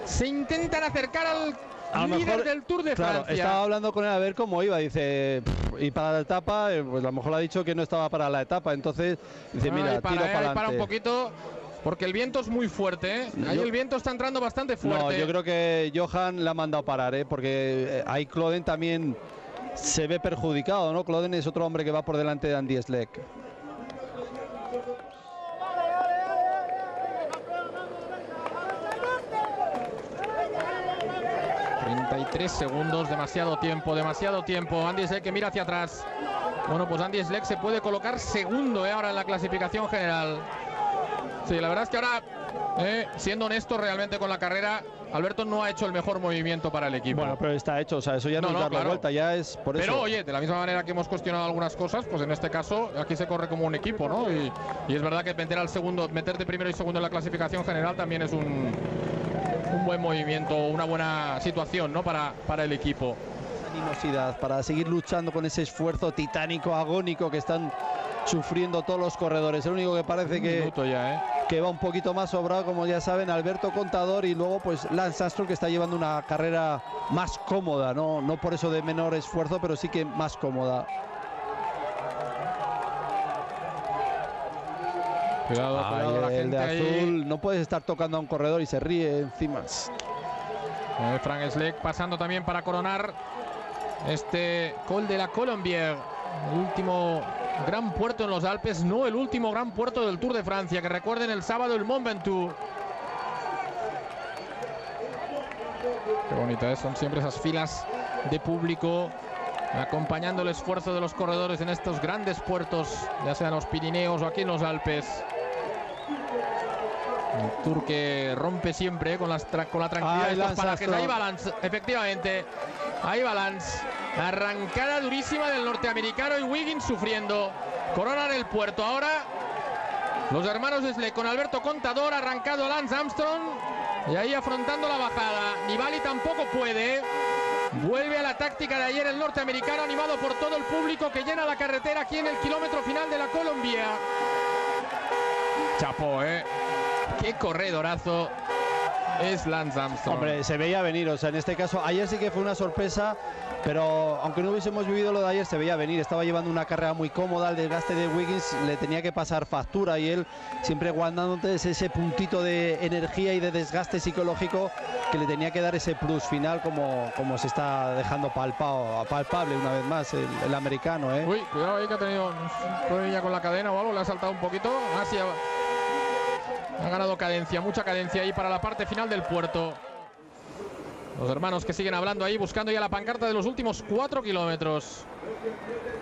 se intentan acercar al A lo líder mejor, del Tour de claro, Francia. estaba hablando con él a ver cómo iba. Dice, "Pff, y para la etapa, eh, pues a lo mejor ha dicho que no estaba para la etapa. Entonces, dice, Ah, mira, para, tiro para un poquito porque el viento es muy fuerte. ¿eh? Ahí Yo- el viento está entrando bastante fuerte. No, yo creo que Johan le ha mandado parar, ¿eh? porque eh, ahí Cloden también se ve perjudicado, ¿no? Cloden es otro hombre que va por delante de Andy Sleck. 33 segundos, demasiado tiempo, demasiado tiempo. Andy Sleck que mira hacia atrás. Bueno, pues Andy Sleck se puede colocar segundo ¿eh? ahora en la clasificación general. Sí, la verdad es que ahora, eh, siendo honesto realmente con la carrera, Alberto no ha hecho el mejor movimiento para el equipo. Bueno, pero está hecho, o sea, eso ya no, No, es no, dar la claro. vuelta, ya es por Pero eso. oye, de la misma manera que hemos cuestionado algunas cosas, pues en este caso aquí se corre como un equipo, ¿no? Y, y es verdad que meter al segundo, meterte primero y segundo en la clasificación general también es un, un buen movimiento, una buena situación, ¿no? Para, para el equipo. animosidad para seguir luchando con ese esfuerzo titánico, agónico que están sufriendo todos los corredores. El único que parece Un que, ya, ¿eh? que va un poquito más sobrado, como ya saben, Alberto Contador y luego pues Lance Armstrong que está llevando una carrera más cómoda, no, no por eso de menor esfuerzo, pero sí que más cómoda. Cuidado, Ay, cuidado, la el gente de ahí. azul, no puedes estar tocando a un corredor y se ríe encima. Eh, Frank Sleck pasando también para coronar este Col de la Colombier. El último gran puerto en los Alpes, no el último gran puerto del Tour de Francia. Que recuerden el sábado el Mont Ventoux. Qué bonita, ¿eh? son siempre esas filas de público acompañando el esfuerzo de los corredores en estos grandes puertos, ya sean los Pirineos o aquí en los Alpes. Un tour que rompe siempre ¿eh? con, las tra- con la tranquilidad Ay, de estos parajes. Ahí Armstrong. va Lance, efectivamente. Ahí va Lance. Arrancada durísima del norteamericano y Wiggins sufriendo. Coronan el puerto ahora. Los hermanos Sleck con Alberto Contador, arrancado Lance Armstrong. Y ahí afrontando la bajada. Nibali tampoco puede. Vuelve a la táctica de ayer el norteamericano, animado por todo el público que llena la carretera aquí en el kilómetro final de la Colombia. Chapó, ¿eh? Qué corredorazo es Lance Armstrong. Hombre, se veía venir, o sea, en este caso, ayer sí que fue una sorpresa, pero aunque no hubiésemos vivido lo de ayer, se veía venir. Estaba llevando una carrera muy cómoda, el desgaste de Wiggins le tenía que pasar factura y él siempre guardándote ese, puntito de energía y de desgaste psicológico que le tenía que dar ese plus final como, como se está dejando palpado, palpable una vez más el, el americano. ¿eh? Uy, cuidado ahí que ha tenido con la cadena o algo, le ha saltado un poquito. Sí, ha, ganado cadencia, mucha cadencia ahí para la parte final del puerto. Los hermanos que siguen hablando ahí, buscando ya la pancarta de los últimos cuatro kilómetros.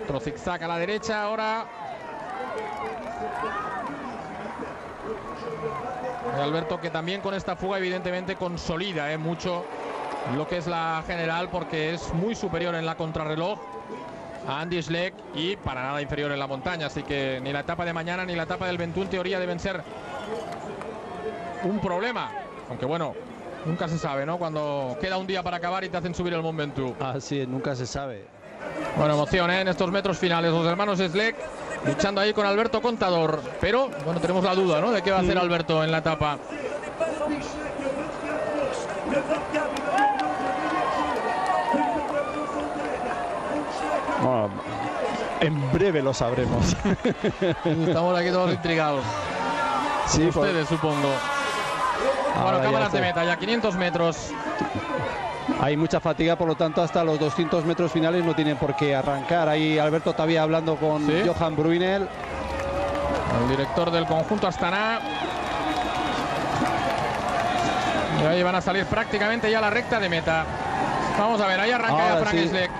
Otro zigzag a la derecha ahora. Alberto que también con esta fuga evidentemente consolida eh, mucho lo que es la general porque es muy superior en la contrarreloj a Andy Schleck y para nada inferior en la montaña. Así que ni la etapa de mañana ni la etapa del Ventú en teoría deben ser un problema. Aunque bueno, Nunca se sabe, ¿no? Cuando queda un día para acabar y te hacen subir el Mont Ventoux. Así es, nunca se sabe. Bueno, emoción ¿eh? en estos metros finales. Los hermanos Sleck luchando ahí con Alberto Contador. Pero, bueno, tenemos la duda, ¿no? De qué va a hacer Alberto en la etapa. Bueno, en breve lo sabremos. <laughs> Estamos aquí todos intrigados. Sí, por- Ustedes, supongo. Bueno, ya cámaras de meta, ya 500 metros. Hay mucha fatiga, por lo tanto, hasta los 200 metros finales no tienen por qué arrancar. Ahí Alberto todavía hablando con Sí. Johan Bruinel. El director del conjunto Astana. Y ahí van a salir prácticamente ya la recta de meta. Vamos a ver, ahí arranca ya Ahora Fran sí. Sleck.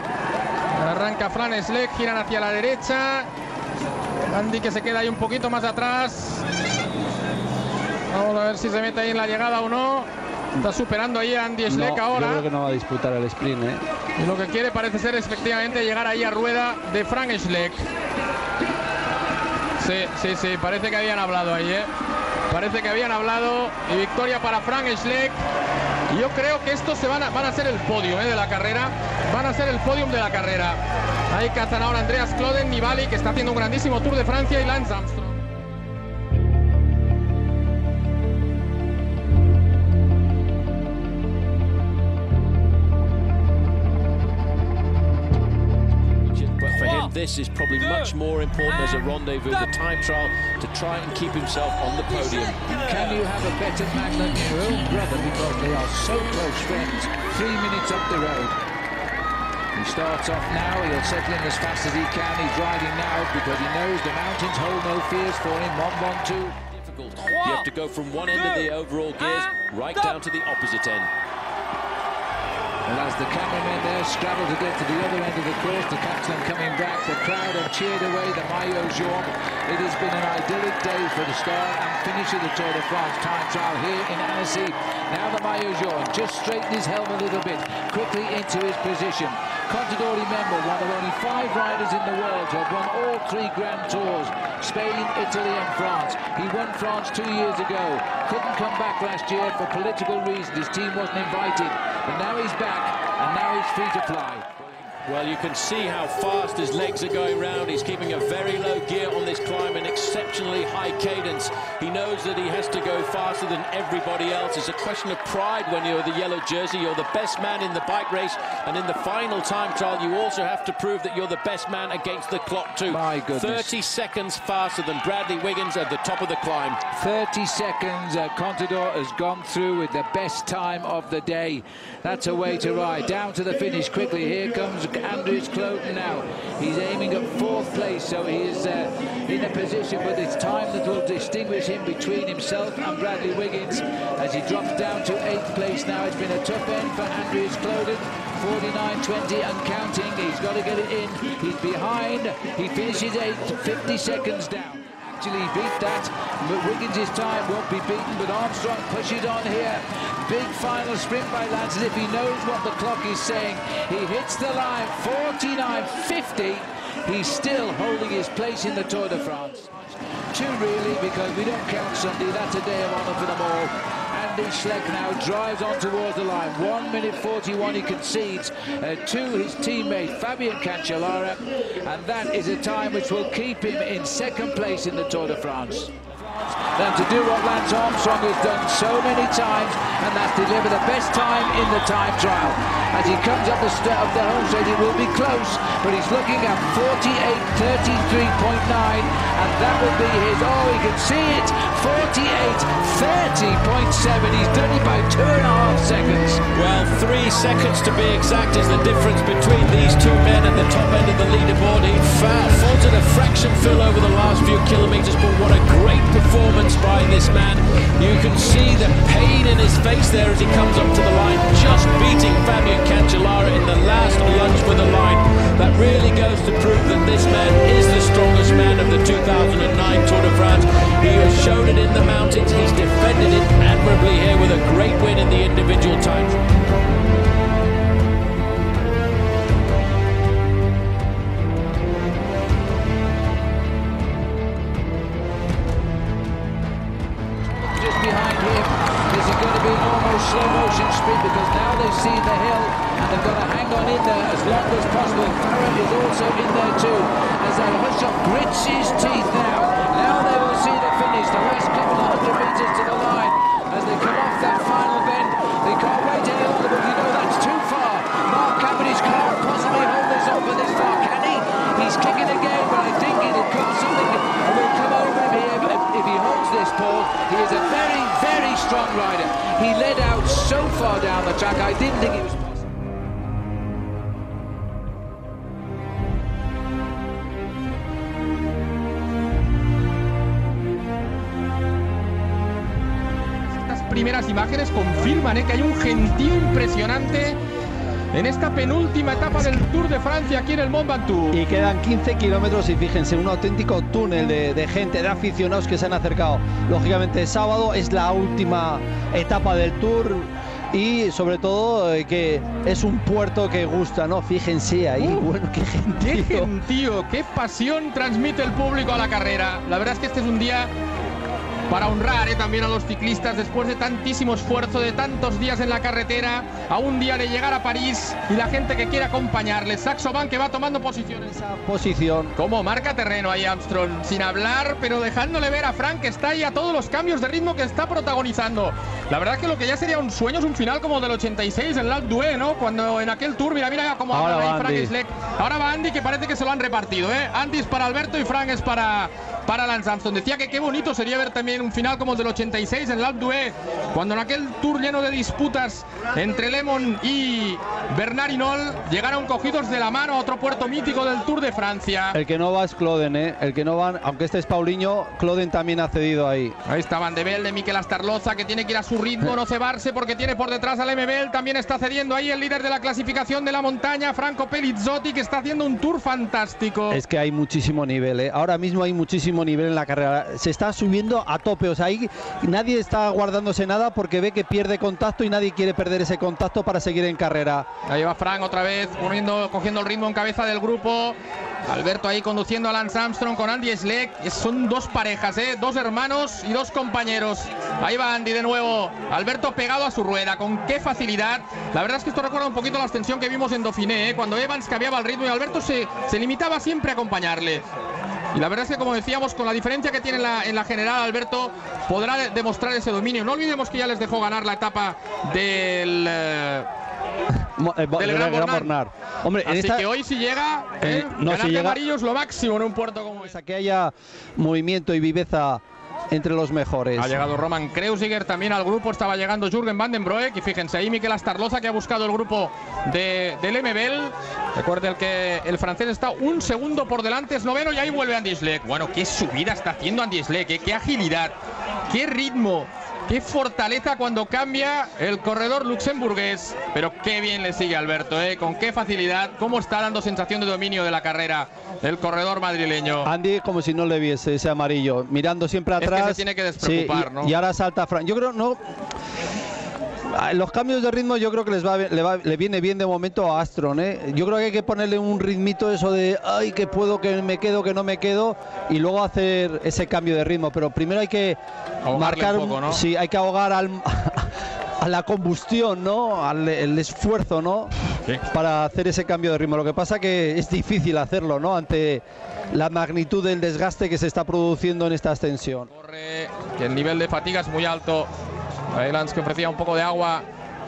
Arranca Fran Sleck, giran hacia la derecha. Andy que se queda ahí un poquito más atrás. Vamos a ver si se mete ahí en la llegada o no. Está superando ahí a Andy Schleck No, ahora. Yo creo que no va a disputar el sprint, ¿eh? Y lo que quiere parece ser efectivamente llegar ahí a rueda de Frank Schleck. Sí, sí, sí, parece que habían hablado ahí, ¿eh? Parece que habían hablado. Y victoria para Frank Schleck. Y yo creo que estos se van a, van a ser el podio ¿eh? de la carrera. Van a ser el podium de la carrera. Ahí cazan ahora Andreas Kloden, Nibali, que está haciendo un grandísimo Tour de Francia, y Lance Armstrong. This is probably much more important as a rendezvous, the time trial, to try and keep himself on the podium. Can you have a better man than your own brother because they are so close friends? Three minutes up the road. He starts off now, he'll settle in as fast as he can. He's riding now because he knows the mountains hold no fears for him. One, one, two. Difficult. You have to go from one end of the overall gears right down to the opposite end. As the cameramen there struggle to get to the other end of the course, the captain coming back, the crowd have cheered away the Maillot Jaune. It has been an idyllic day for the start and finish of the Tour de France time trial here in Annecy. Now the Maillot Jaune just straightened his helm a little bit, quickly into his position. Contador, remember, one of only five riders in the world to have won all three Grand Tours, Spain, Italy and France. He won France two years ago, couldn't come back last year for political reasons, his team wasn't invited, but now he's back and now he's free to fly. Well, you can see how fast his legs are going round. He's keeping a very low gear on this climb, an exceptionally high cadence. He knows that he has to go faster than everybody else. It's a question of pride when you're the yellow jersey. You're the best man in the bike race, and in the final time trial, you also have to prove that you're the best man against the clock too. My goodness. 30 seconds faster than Bradley Wiggins at the top of the climb. 30 seconds, uh, Contador has gone through with the best time of the day. That's a way to ride. Down to the finish quickly. Here comes Andrews Cloten now. He's aiming at fourth place, so he is uh, in a position with his time that will distinguish him between himself and Bradley Wiggins. As he drops down to eighth place now, it's been a tough end for Andrews Cloten. 49.20 and counting. He's got to get it in. He's behind. He finishes eighth, 50 seconds down. Actually beat that. But Wiggins' time won't be beaten, but Armstrong pushes on here. Big final sprint by Lance as if he knows what the clock is saying. He hits the line, 49.50. He's still holding his place in the Tour de France. Two really, because we don't count Sunday. That's a day of honour for them all. Andy Schleck now drives on towards the line. 1 minute 41 he concedes uh, to his teammate Fabian Cancellara. And that is a time which will keep him in second place in the Tour de France. Than to do what Lance Armstrong has done so many times, and that's deliver the best time in the time trial. As he comes up the step of the home straight, it will be close, but he's looking at 48.33.9, and that will be his. Oh, he can see it. 48.30.7. He's done it by two and a half seconds. Well, three seconds to be exact is the difference between these two men at the top end of the leaderboard. He fa- faltered a fraction fill over the last few kilometres, but what a great performance by this man. You can see the pain in his face there as he comes up to the line, just beating Fabian Cancellara in the last lunge for the line. That really goes to prove that this man is the strongest man of the 2009 Tour de France. He has shown it in the mountains. He's defended it admirably here with a great win in the individual time. slow motion speed because now they see the hill and they've got to hang on in there as long as possible. Farron is also in there too as Al-Hashab grits his teeth now que hay un gentío impresionante en esta penúltima etapa del Tour de Francia aquí en el Mont Ventoux. Y quedan 15 kilómetros y fíjense, un auténtico túnel de, de, gente, de aficionados que se han acercado. Lógicamente, sábado es la última etapa del Tour y sobre todo eh, que es un puerto que gusta, ¿no? Fíjense ahí, uh, bueno, qué gentío. Qué gentío, qué pasión transmite el público a la carrera. La verdad es que este es un día para honrar eh, también a los ciclistas después de tantísimo esfuerzo, de tantos días en la carretera, a un día de llegar a París y la gente que quiere acompañarles. Saxo Bank que va tomando posición. Esa posición. Como marca terreno ahí Armstrong, sin hablar, pero dejándole ver a Frank que está ahí a todos los cambios de ritmo que está protagonizando. La verdad que lo que ya sería un sueño es un final como del 86 en l'Alpe d'Huez, ¿no? Cuando en aquel tour, mira, mira cómo Ahora habla va Frank Andy. Schleck. Ahora va Andy que parece que se lo han repartido, ¿eh? Andy es para Alberto y Frank es para, para Lance Armstrong. Decía que qué bonito sería ver también un final como el del 86 en l'Alpe d'Huez, cuando en aquel tour lleno de disputas entre Lemon y Bernard Hinault llegaron cogidos de la mano a otro puerto mítico del Tour de Francia. El que no va es Cloden, ¿eh? El que no va, aunque este es Paulinho, Cloden también ha cedido ahí. Ahí está Van de Bel de Miquel Astarloza que tiene que ir a su ritmo, no cebarse porque tiene por detrás al MBL. También está cediendo ahí el líder de la clasificación de la montaña, Franco Pelizzotti, que está haciendo un tour fantástico. Es que hay muchísimo nivel, ¿eh? Ahora mismo hay muchísimo nivel en la carrera. Se está subiendo a tope, o sea, ahí nadie está guardándose nada porque ve que pierde contacto y nadie quiere perder ese contacto para seguir en carrera. Ahí va Frank otra vez poniendo, cogiendo el ritmo en cabeza del grupo. Alberto ahí conduciendo a Lance Armstrong con Andy Schleck. Son dos parejas, ¿eh? dos hermanos y dos compañeros. Ahí va Andy de nuevo. Alberto pegado a su rueda. Con qué facilidad. La verdad es que esto recuerda un poquito la ascensión que vimos en Dauphiné, ¿eh? cuando Evans cambiaba el ritmo y Alberto se, se limitaba siempre a acompañarle. Y la verdad es que, como decíamos, con la diferencia que tiene en la, en la general, Alberto podrá de- demostrar ese dominio. No olvidemos que ya les dejó ganar la etapa del. eh, <laughs> eh, Del Gran Gran Bornand. Bornand. Hombre, en Así esta que hoy si llega, Eh, eh, no, ganar si de llega- amarillo es lo máximo en un puerto como ese. que haya movimiento y viveza entre los mejores. Ha llegado Roman Kreuziger también al grupo, estaba llegando Jürgen Van den Broek y fíjense ahí Miquel Astarloza que ha buscado el grupo de, del MBL. Recuerden que el francés está un segundo por delante, es noveno y ahí vuelve Andy Schleck. Bueno, qué subida está haciendo Andy Schleck, eh, qué agilidad, qué ritmo. Qué fortaleza cuando cambia el corredor luxemburgués. Pero qué bien le sigue Alberto, ¿eh? Con qué facilidad. Cómo está dando sensación de dominio de la carrera el corredor madrileño. Andy como si no le viese ese amarillo, mirando siempre Es que atrás. se tiene que despreocupar, Sí, y, ¿no? y ahora salta Frank. Yo creo no. Ah, Los cambios de ritmo yo creo que les va, le, va- le viene bien de momento a Astron. ¿eh? Yo creo que hay que ponerle un ritmito eso de, ay, que puedo, que me quedo, que no me quedo, y luego hacer ese cambio de ritmo. Pero primero hay que Ahogarle marcar, un poco, ¿no? sí, hay que ahogar al, <laughs> a la combustión, ¿no? Al el esfuerzo, ¿no? Sí. Para hacer ese cambio de ritmo. Lo que pasa que es difícil hacerlo, ¿no? Ante la magnitud del desgaste que se está produciendo en esta ascensión. Corre, que el nivel de fatiga es muy alto. Lance que ofrecía un poco de agua.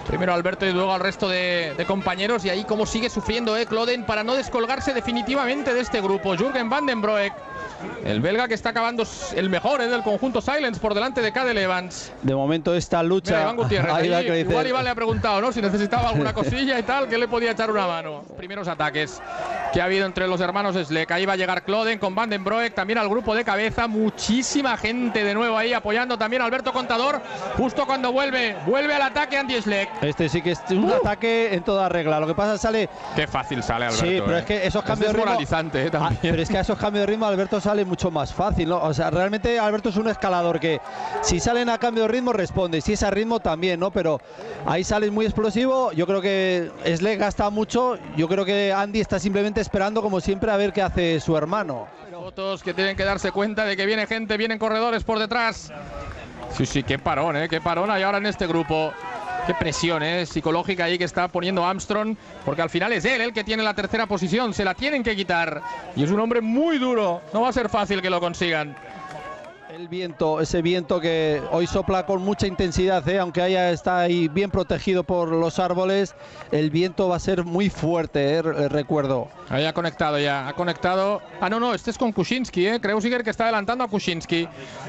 Primero a Alberto y luego al resto de, compañeros. Y ahí como sigue sufriendo eh, Cloden para no descolgarse definitivamente de este grupo. Jürgen Van den Broek, el belga que está acabando el mejor eh, del conjunto Silence por delante de Cadel Evans. De momento esta lucha. Mira, Iván Gutiérrez, ahí va igual Iván le ha preguntado ¿no? si necesitaba alguna <laughs> cosilla y tal, que le podía echar una mano. Primeros ataques que ha habido entre los hermanos Sleck. Ahí va a llegar Cloden con Van den Broek, también al grupo de cabeza. Muchísima gente de nuevo ahí apoyando también a Alberto Contador. Justo cuando vuelve, vuelve al ataque Andy Sleck. Este sí que es un ataque en toda regla. Lo que pasa es que sale. Qué fácil sale Alberto. sí, pero eh. es que esos cambios de ritmo. eh, Ah, también. pero es que a esos cambios de ritmo Alberto <laughs> sale mucho más fácil, ¿no? O sea, realmente Alberto es un escalador que si salen a cambio de ritmo responde, si es a ritmo también, ¿no? Pero ahí sale muy explosivo. Yo creo que Sle gasta mucho. Yo creo que Andy está simplemente esperando, como siempre, a ver qué hace su hermano. Fotos que tienen que darse cuenta de que viene gente, vienen corredores por detrás. Sí, sí, qué parón, ¿eh? Qué parón hay ahora en este grupo. Qué presión ¿eh? psicológica ahí que está poniendo Armstrong, porque al final es él el que tiene la tercera posición, se la tienen que quitar. Y es un hombre muy duro, no va a ser fácil que lo consigan. El viento, ese viento que hoy sopla con mucha intensidad, ¿eh? aunque haya está ahí bien protegido por los árboles, el viento va a ser muy fuerte, ¿eh? recuerdo. Ahí ha conectado ya, ha conectado. Ah, no, no, este es con Kuczynski, ¿eh? Creo que está adelantando a Kuczynski,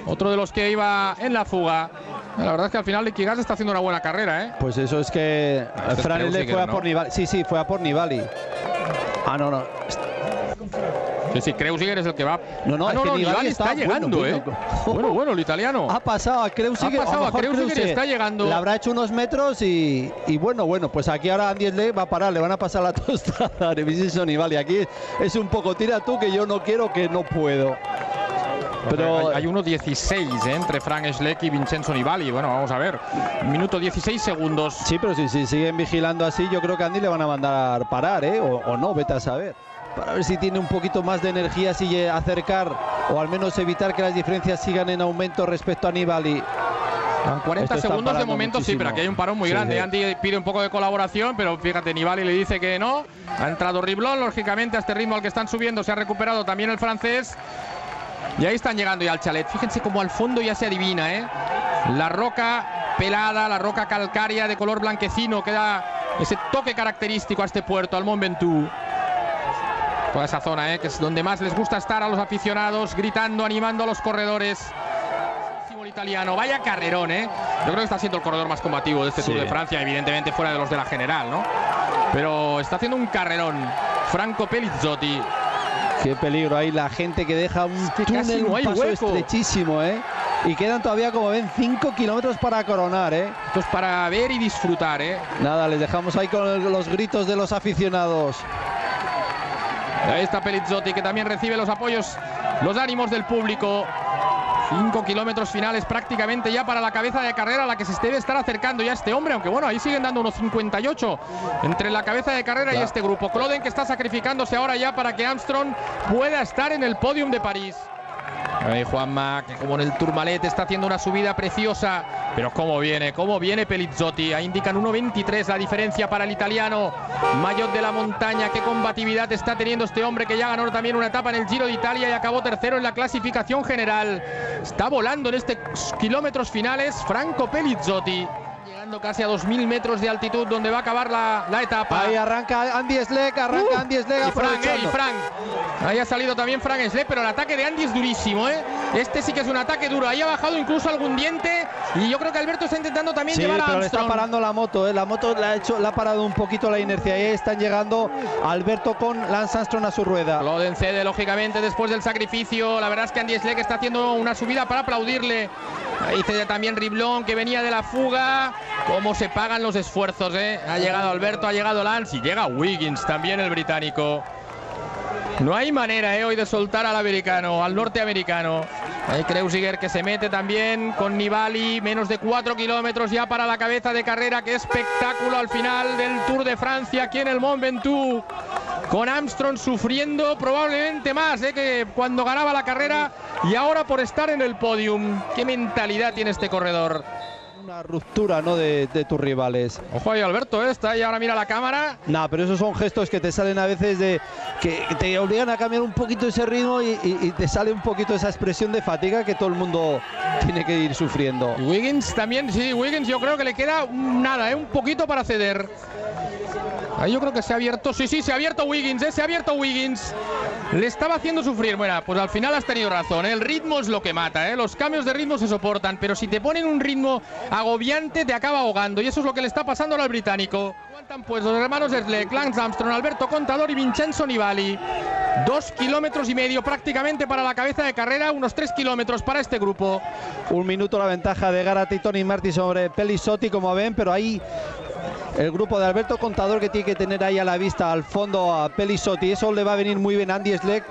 otro de los que iba en la fuga. La verdad es que al final Liquigas está haciendo una buena carrera, ¿eh? Pues eso es que este Fran fue a por Nibali. Sí, sí, fue a por Nibali. Ah, no, no. Sí, sí, Kreuziger es el que va. No, no, ah, no, Nibali está, llegando, ¿eh? Bueno, bueno, el italiano. Ha pasado a Kreuziger. Ha pasado a, Kreuziger está llegando. Le habrá hecho unos metros y, y bueno, bueno, pues aquí ahora Andy le va a parar, le van a pasar la <laughs> tostada a Nibali. Aquí es un poco tira tú que yo no quiero, que no puedo. Pero hay, hay 1.16 ¿eh? entre Frank Schleck y Vincenzo Nibali. Bueno, vamos a ver. Minuto 16 segundos. Sí, pero si, si siguen vigilando así, yo creo que a Andy le van a mandar parar, ¿eh? O, o no, vete a saber para ver si tiene un poquito más de energía, sigue acercar o al menos evitar que las diferencias sigan en aumento respecto a Nibali. 40 segundos de momento, sí, pero aquí hay un parón muy grande. Andy pide un poco de colaboración, pero fíjate, Nibali le dice que no. Ha entrado Riblon, lógicamente, a este ritmo al que están subiendo se ha recuperado también el francés. Y ahí están llegando ya al chalet. Fíjense cómo al fondo ya se adivina, ¿eh? La roca pelada, la roca calcárea de color blanquecino que da ese toque característico a este puerto, al Mont Ventoux toda esa zona, ¿eh? que es donde más les gusta estar a los aficionados, gritando, animando a los corredores. Italiano, vaya carrerón, ¿eh? Yo creo que está siendo el corredor más combativo de este Tour de Francia, evidentemente fuera de los de la general, ¿no? Pero está haciendo un carrerón. Franco Pelizzotti. Qué peligro ahí la gente que deja un túnel, no un paso estrechísimo, ¿eh? Y quedan todavía, como ven, 5 kilómetros para coronar, ¿eh? Esto es para ver y disfrutar, ¿eh? Nada, les dejamos ahí con los gritos de los aficionados. Ahí está Pelizzotti que también recibe los apoyos, los ánimos del público. Cinco kilómetros finales prácticamente ya para la cabeza de carrera a la que se debe estar acercando ya este hombre, aunque bueno, ahí siguen dando unos 58 entre la cabeza de carrera y este grupo. Cloden que está sacrificándose ahora ya para que Armstrong pueda estar en el podium de París. Ahí Juanma, que como en el Tourmalet está haciendo una subida preciosa. Pero cómo viene, cómo viene Pelizzotti. Ahí indican 1.23 la diferencia para el italiano. Mayor de la montaña, qué combatividad está teniendo este hombre que ya ganó también una etapa en el Giro de Italia y acabó tercero en la clasificación general. Está volando en estos kilómetros finales Franco Pelizzotti casi a 2.000 metros de altitud donde va a acabar la, la etapa. Ahí arranca Andy Schleck, arranca uh, Andy Schleck. Y Frank, eh, y Frank. Ahí ha salido también Frank Schleck, pero el ataque de Andy es durísimo, ¿eh? Este sí que es un ataque duro. Ahí ha bajado incluso algún diente y yo creo que Alberto está intentando también llevar a pero le está parando la moto, ¿eh? La moto le ha, hecho, le ha parado un poquito la inercia. Ahí están llegando Alberto con Lance Armstrong a su rueda. Loden cede, lógicamente, después del sacrificio. La verdad es que Andy Schleck está haciendo una subida para aplaudirle. Ahí cede también Riblón, que venía de la fuga. Cómo se pagan los esfuerzos, ¿eh? Ha llegado Alberto, ha llegado Lance y llega Wiggins, también el británico. No hay manera ¿eh? hoy de soltar al americano, al norteamericano. Hay Kreuziger que se mete también con Nibali, menos de 4 kilómetros ya para la cabeza de carrera. Qué espectáculo al final del Tour de Francia aquí en el Mont Ventoux. Con Armstrong sufriendo probablemente más ¿eh? que cuando ganaba la carrera y ahora por estar en el podium. Qué mentalidad tiene este corredor una ruptura ¿no? de, tus rivales. Ojo ahí Alberto, ¿eh? está ahí ahora mira la cámara. No, pero esos son gestos que te salen a veces de que te obligan a cambiar un poquito ese ritmo y, te sale un poquito esa expresión de fatiga que todo el mundo tiene que ir sufriendo. Wiggins también, sí, Wiggins yo creo que le queda nada, ¿eh? un poquito para ceder. Ahí yo creo que se ha abierto. Sí, sí, se ha abierto Wiggins, ¿eh? se ha abierto Wiggins. Le estaba haciendo sufrir. Bueno, pues al final has tenido razón. ¿eh? El ritmo es lo que mata. ¿eh? Los cambios de ritmo se soportan. Pero si te ponen un ritmo agobiante, te acaba ahogando. Y eso es lo que le está pasando al británico. Aguantan pues los hermanos Sleck, Lance Armstrong, Alberto Contador y Vincenzo Nibali. Dos kilómetros y medio prácticamente para la cabeza de carrera, unos tres kilómetros para este grupo. Un minuto la ventaja de Garati y Tony Martí sobre Pelisotti, como ven, pero ahí el grupo de Alberto Contador que tiene que tener ahí a la vista al fondo a Pelisotti. Eso le va a venir muy bien a Andy Sleck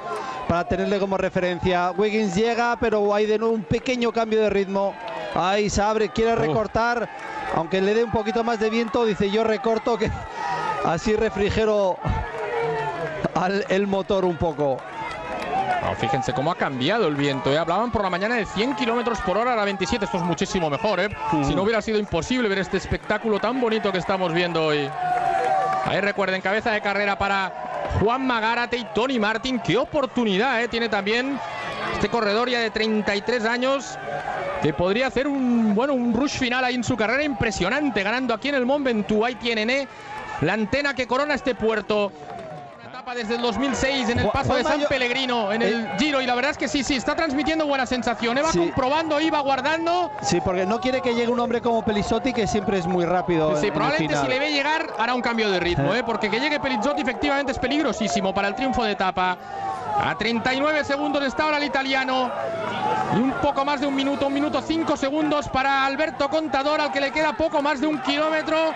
para tenerle como referencia. Wiggins llega, pero hay de nuevo un pequeño cambio de ritmo. Ahí se abre, quiere recortar, aunque le dé un poquito más de viento, dice yo recorto que <laughs> así refrigero al, el motor un poco. fíjense cómo ha cambiado el viento. ¿eh? Hablaban por la mañana de 100 kilómetros por hora, a la 27. Esto es muchísimo mejor. ¿eh? Si no hubiera sido imposible ver este espectáculo tan bonito que estamos viendo hoy. Ahí recuerden, cabeza de carrera para Juan Magárate y Tony Martin. Qué oportunidad ¿eh? tiene también este corredor ya de 33 años que podría hacer un bueno un rush final ahí en su carrera impresionante, ganando aquí en el Mont Ventoux. Ahí tienen ¿eh? la antena que corona este puerto desde el 2006 en el paso de San Pellegrino en el Giro y la verdad es que sí, sí, está transmitiendo buena sensación. ¿eh? Va comprobando ahí, va guardando. Sí, porque no quiere que llegue un hombre como Pelizzotti que siempre es muy rápido. Sí, probablemente si le ve llegar hará un cambio de ritmo, ¿eh? porque que llegue Pelizzotti efectivamente es peligrosísimo para el triunfo de etapa. A 39 segundos está ahora el italiano. Y un poco más de un minuto, un minuto cinco segundos para Alberto Contador, al que le queda poco más de un kilómetro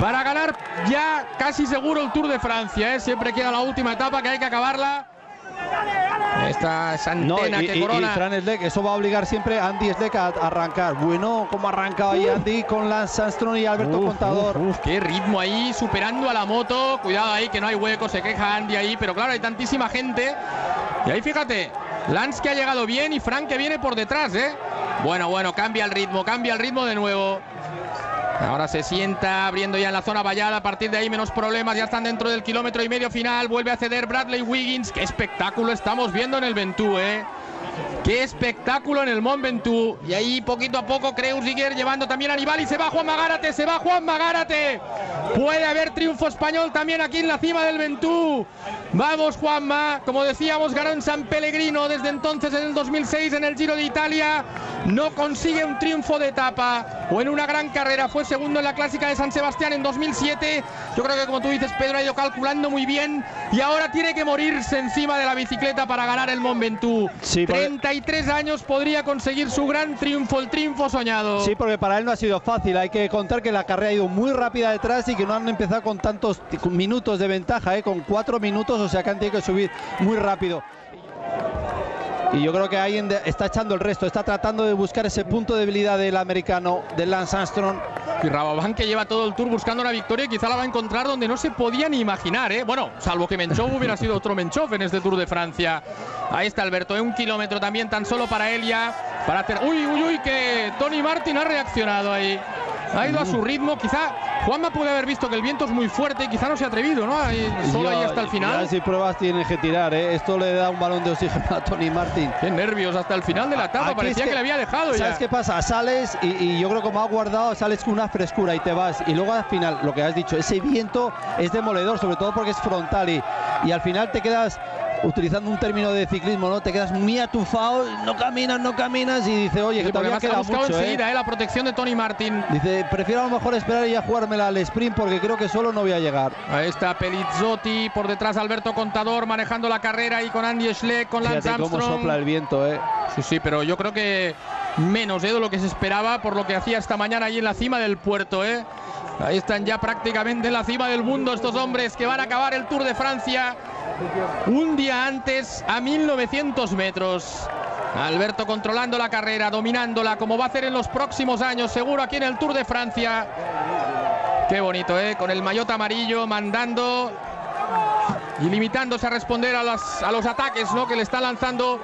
para ganar ya casi seguro el Tour de Francia. ¿eh? Siempre queda la última etapa que hay que acabarla. Esta antena que corona. eso va a obligar siempre a Andy Schleck a arrancar. Bueno, como ha arrancado ahí Andy con Lance Armstrong y Alberto Contador. qué ritmo ahí, superando a la moto. Cuidado ahí que no hay hueco, se queja Andy ahí, pero claro, hay tantísima gente. Y ahí fíjate, Lance que ha llegado bien y Frank que viene por detrás, ¿eh? Bueno, bueno, cambia el ritmo, cambia el ritmo de nuevo. Ahora se sienta abriendo ya en la zona vallada. A partir de ahí menos problemas. Ya están dentro del kilómetro y medio final. Vuelve a ceder Bradley Wiggins. Qué espectáculo estamos viendo en el Ventú, ¿eh? Qué espectáculo en el Mont Ventoux. Y ahí poquito a poco Kreuziger llevando también a y se va Juan Magárate, se va Juan Magárate. Puede haber triunfo español también aquí en la cima del Ventú. Vamos Juanma, como decíamos, ganó en San Pellegrino desde entonces en el 2006 en el Giro de Italia. No consigue un triunfo de etapa o en una gran carrera. Fue segundo en la clásica de San Sebastián en 2007. Yo creo que como tú dices, Pedro ha ido calculando muy bien y ahora tiene que morirse encima de la bicicleta para ganar el Mont Ventoux. Sí, 33 años podría conseguir su gran triunfo, el triunfo soñado. Sí, porque para él no ha sido fácil. Hay que contar que la carrera ha ido muy rápida detrás y que no han empezado con tantos minutos de ventaja, ¿eh? con cuatro minutos, o sea que han tenido que subir muy rápido. Y yo creo que ahí está echando el resto, está tratando de buscar ese punto de debilidad del americano, del Lance Armstrong. Y Rabobank que lleva todo el tour buscando la victoria, quizá la va a encontrar donde no se podía ni imaginar, ¿eh? Bueno, salvo que Menchov <laughs> hubiera sido otro Menchov en este Tour de Francia. Ahí está Alberto, ¿eh? un kilómetro también tan solo para él ya. Para hacer. Uy, uy, uy, que Tony Martin ha reaccionado ahí ha ido a su ritmo. Quizá Juanma puede haber visto que el viento es muy fuerte y quizá no se ha atrevido, ¿no? Solo ahí hasta el final. si pruebas tiene que tirar, ¿eh? Esto le da un balón de oxígeno a Tony Martin. Qué nervios hasta el final de la etapa, parecía que, le había dejado ¿Sabes qué pasa? Sales y, y, yo creo que como ha guardado, sales con una frescura y te vas. Y luego al final, lo que has dicho, ese viento es demoledor, sobre todo porque es frontal y, y al final te quedas utilizando un término de ciclismo, ¿no? Te quedas muy atufado, no caminas, no caminas y dice, oye, que todavía queda mucho, enseguida, ¿eh? la protección de Tony Martin. Dice, prefiero a lo mejor esperar y a jugármela al sprint porque creo que solo no voy a llegar. Ahí está Pelizzotti, por detrás Alberto Contador manejando la carrera y con Andy Schleck, con Lance Armstrong. cómo sopla el viento, ¿eh? Sí, sí, pero yo creo que menos ¿eh? de lo que se esperaba por lo que hacía esta mañana ahí en la cima del puerto, ¿eh? Ahí están ya prácticamente en la cima del mundo estos hombres que van a acabar el Tour de Francia un día antes a 1900 metros. Alberto controlando la carrera, dominándola como va a hacer en los próximos años, seguro aquí en el Tour de Francia. Qué bonito, ¿eh? Con el maillot amarillo mandando y limitándose a responder a, a los ataques ¿no? que le están lanzando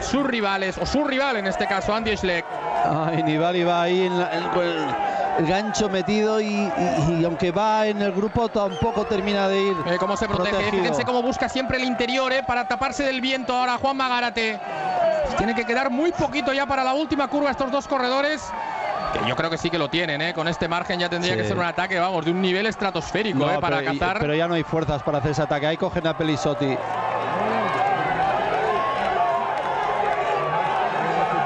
sus rivales, o su rival en este caso, Andy Schleck. Ay, Nibali va ahí en, el gancho metido y, aunque va en el grupo tampoco termina de ir. Eh, cómo se protege, fíjense cómo busca siempre el interior eh, para taparse del viento ahora Juan Magárate. Tiene que quedar muy poquito ya para la última curva estos dos corredores. Que yo creo que sí que lo tienen, ¿eh? Con este margen ya tendría que ser un ataque, vamos, de un nivel estratosférico, ¿eh? Para cazar. Pero ya no hay fuerzas para hacer ese ataque. Ahí cogen a Pelisotti.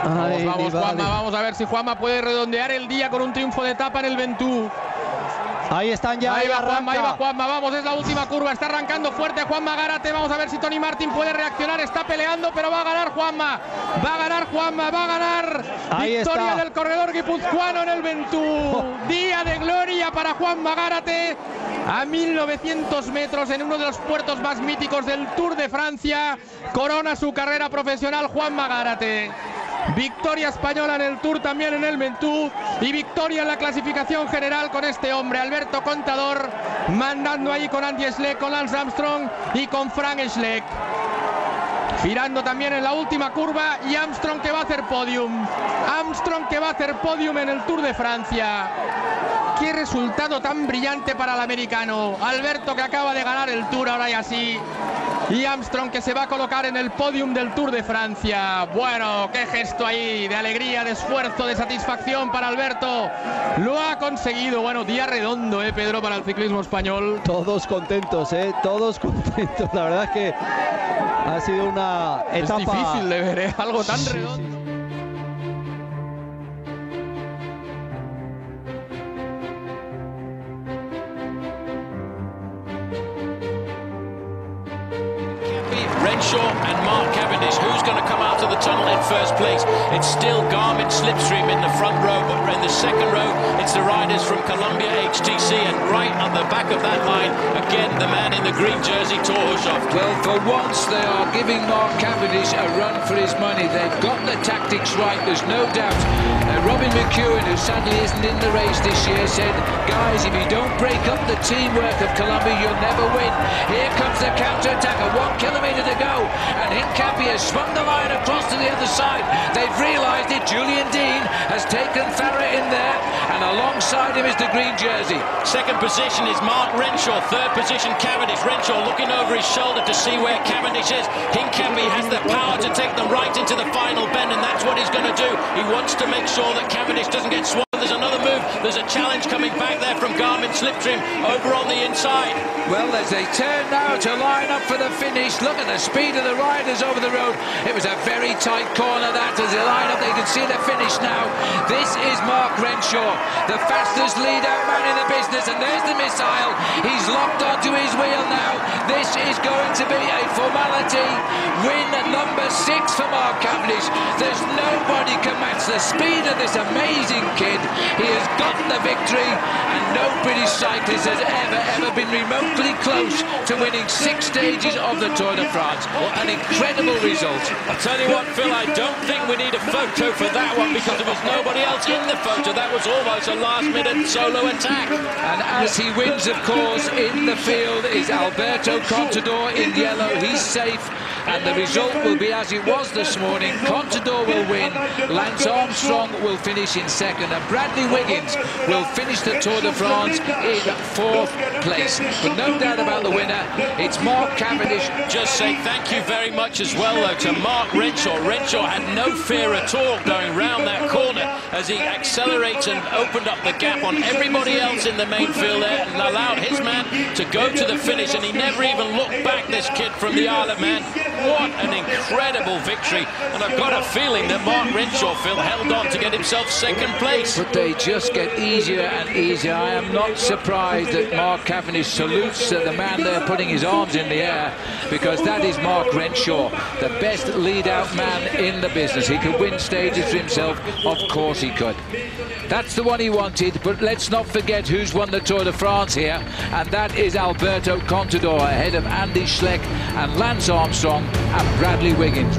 Vamos, vamos, Juanma, vamos a ver si Juanma puede redondear el día con un triunfo de etapa en el Ventú. Ahí están ya. Ahí va Juanma, ahí va Juanma. Vamos, es la última curva. Está arrancando fuerte Juanma Gárate. Vamos a ver si Tony Martin puede reaccionar. Está peleando, pero va a ganar Juanma. Va a ganar Juanma, va a ganar. Victoria del corredor guipuzcoano en el Ventú. <laughs> Día de gloria para Juanma Gárate. A 1900 metros en uno de los puertos más míticos del Tour de Francia. Corona su carrera profesional Juanma Gárate. Victoria española en el Tour, también en el Mentú. Y victoria en la clasificación general con este hombre, Alberto Contador, mandando ahí con Andy Schleck, con Lance Armstrong y con Frank Schleck. girando también en la última curva y Armstrong que va a hacer podium. Armstrong que va a hacer podium en el Tour de Francia. Qué resultado tan brillante para el americano. Alberto que acaba de ganar el Tour ahora y así. Y Armstrong que se va a colocar en el podium del Tour de Francia. Bueno, qué gesto ahí de alegría, de esfuerzo, de satisfacción para Alberto. Lo ha conseguido. Bueno, día redondo, ¿eh, Pedro, para el ciclismo español. Todos contentos, ¿eh? Todos <laughs> contentos. La verdad es que ha sido una etapa... Es difícil de ver, ¿eh? Algo tan redondo. Renshaw tunnel in first place? It's still Garmin Slipstream in the front row, but in the second row, it's the riders from Columbia HTC, and right on the back of that line, again, the man in the green jersey, Torhusov. Well, for once, they are giving Mark Cavendish a run for his money. They've got the tactics right, there's no doubt. Uh, Robin McEwen, who sadly isn't in the race this year, said, guys, if you don't break up the teamwork of Columbia, you'll never win. Here comes the counter-attack, a one kilometre to go, and Hincapie has swung the line across to the other side. They've realised it. Julian Dean has taken Farah in there, and alongside him is the green jersey. Second position is Mark Renshaw. Third position, Cavendish. Renshaw looking over his shoulder to see where Cavendish is. Hincapie has the power to take them right into the final bend, and that's what he's going to do. He wants to make sure that Cavendish doesn't get swung. There's another move. There's a challenge coming back there from Garmin Slipstream over on the inside. Well, as they turn now to line up for the finish, look at the speed of the riders over the road. It was a very tight corner that as they line up, they can see the finish now. This is Mark Renshaw, the fastest lead-out man in the business, and there's the missile. He's locked onto his wheel now. This is going to be a formality. Win number six for Mark Cavendish. There's nobody can match the speed of this amazing kid. He has gotten the victory, and no British cyclist has ever, ever been remotely close to winning six stages of the Tour de France. An incredible result. I tell you what, Phil, I don't think we need a photo for that one because there was nobody else in the photo. That was almost a last-minute solo attack. And as he wins, of course, in the field is Alberto Contador in yellow. He's safe. And the result will be as it was this morning. Contador will win. Lance Armstrong will finish in second. And Bradley Wiggins will finish the Tour de France in fourth place. But no doubt about the winner. It's Mark Cavendish. Just say thank you very much as well, though, to Mark Renshaw. Renshaw had no fear at all going round that corner as he accelerates and opened up the gap on everybody else in the main field there and allowed his man to go to the finish. And he never even looked back, this kid from the Isle of Man. What an incredible victory. And I've got a feeling that Mark Renshaw, Phil, held on to get himself second place. But they just get easier and easier. I am not surprised that Mark Cavendish salutes the man there putting his arms in the air because that is Mark Renshaw, the best lead-out man in the business. He could win stages for himself. Of course he could. That's the one he wanted, but let's not forget who's won the Tour de France here, and that is Alberto Contador ahead of Andy Schleck and Lance Armstrong and Bradley Wiggins.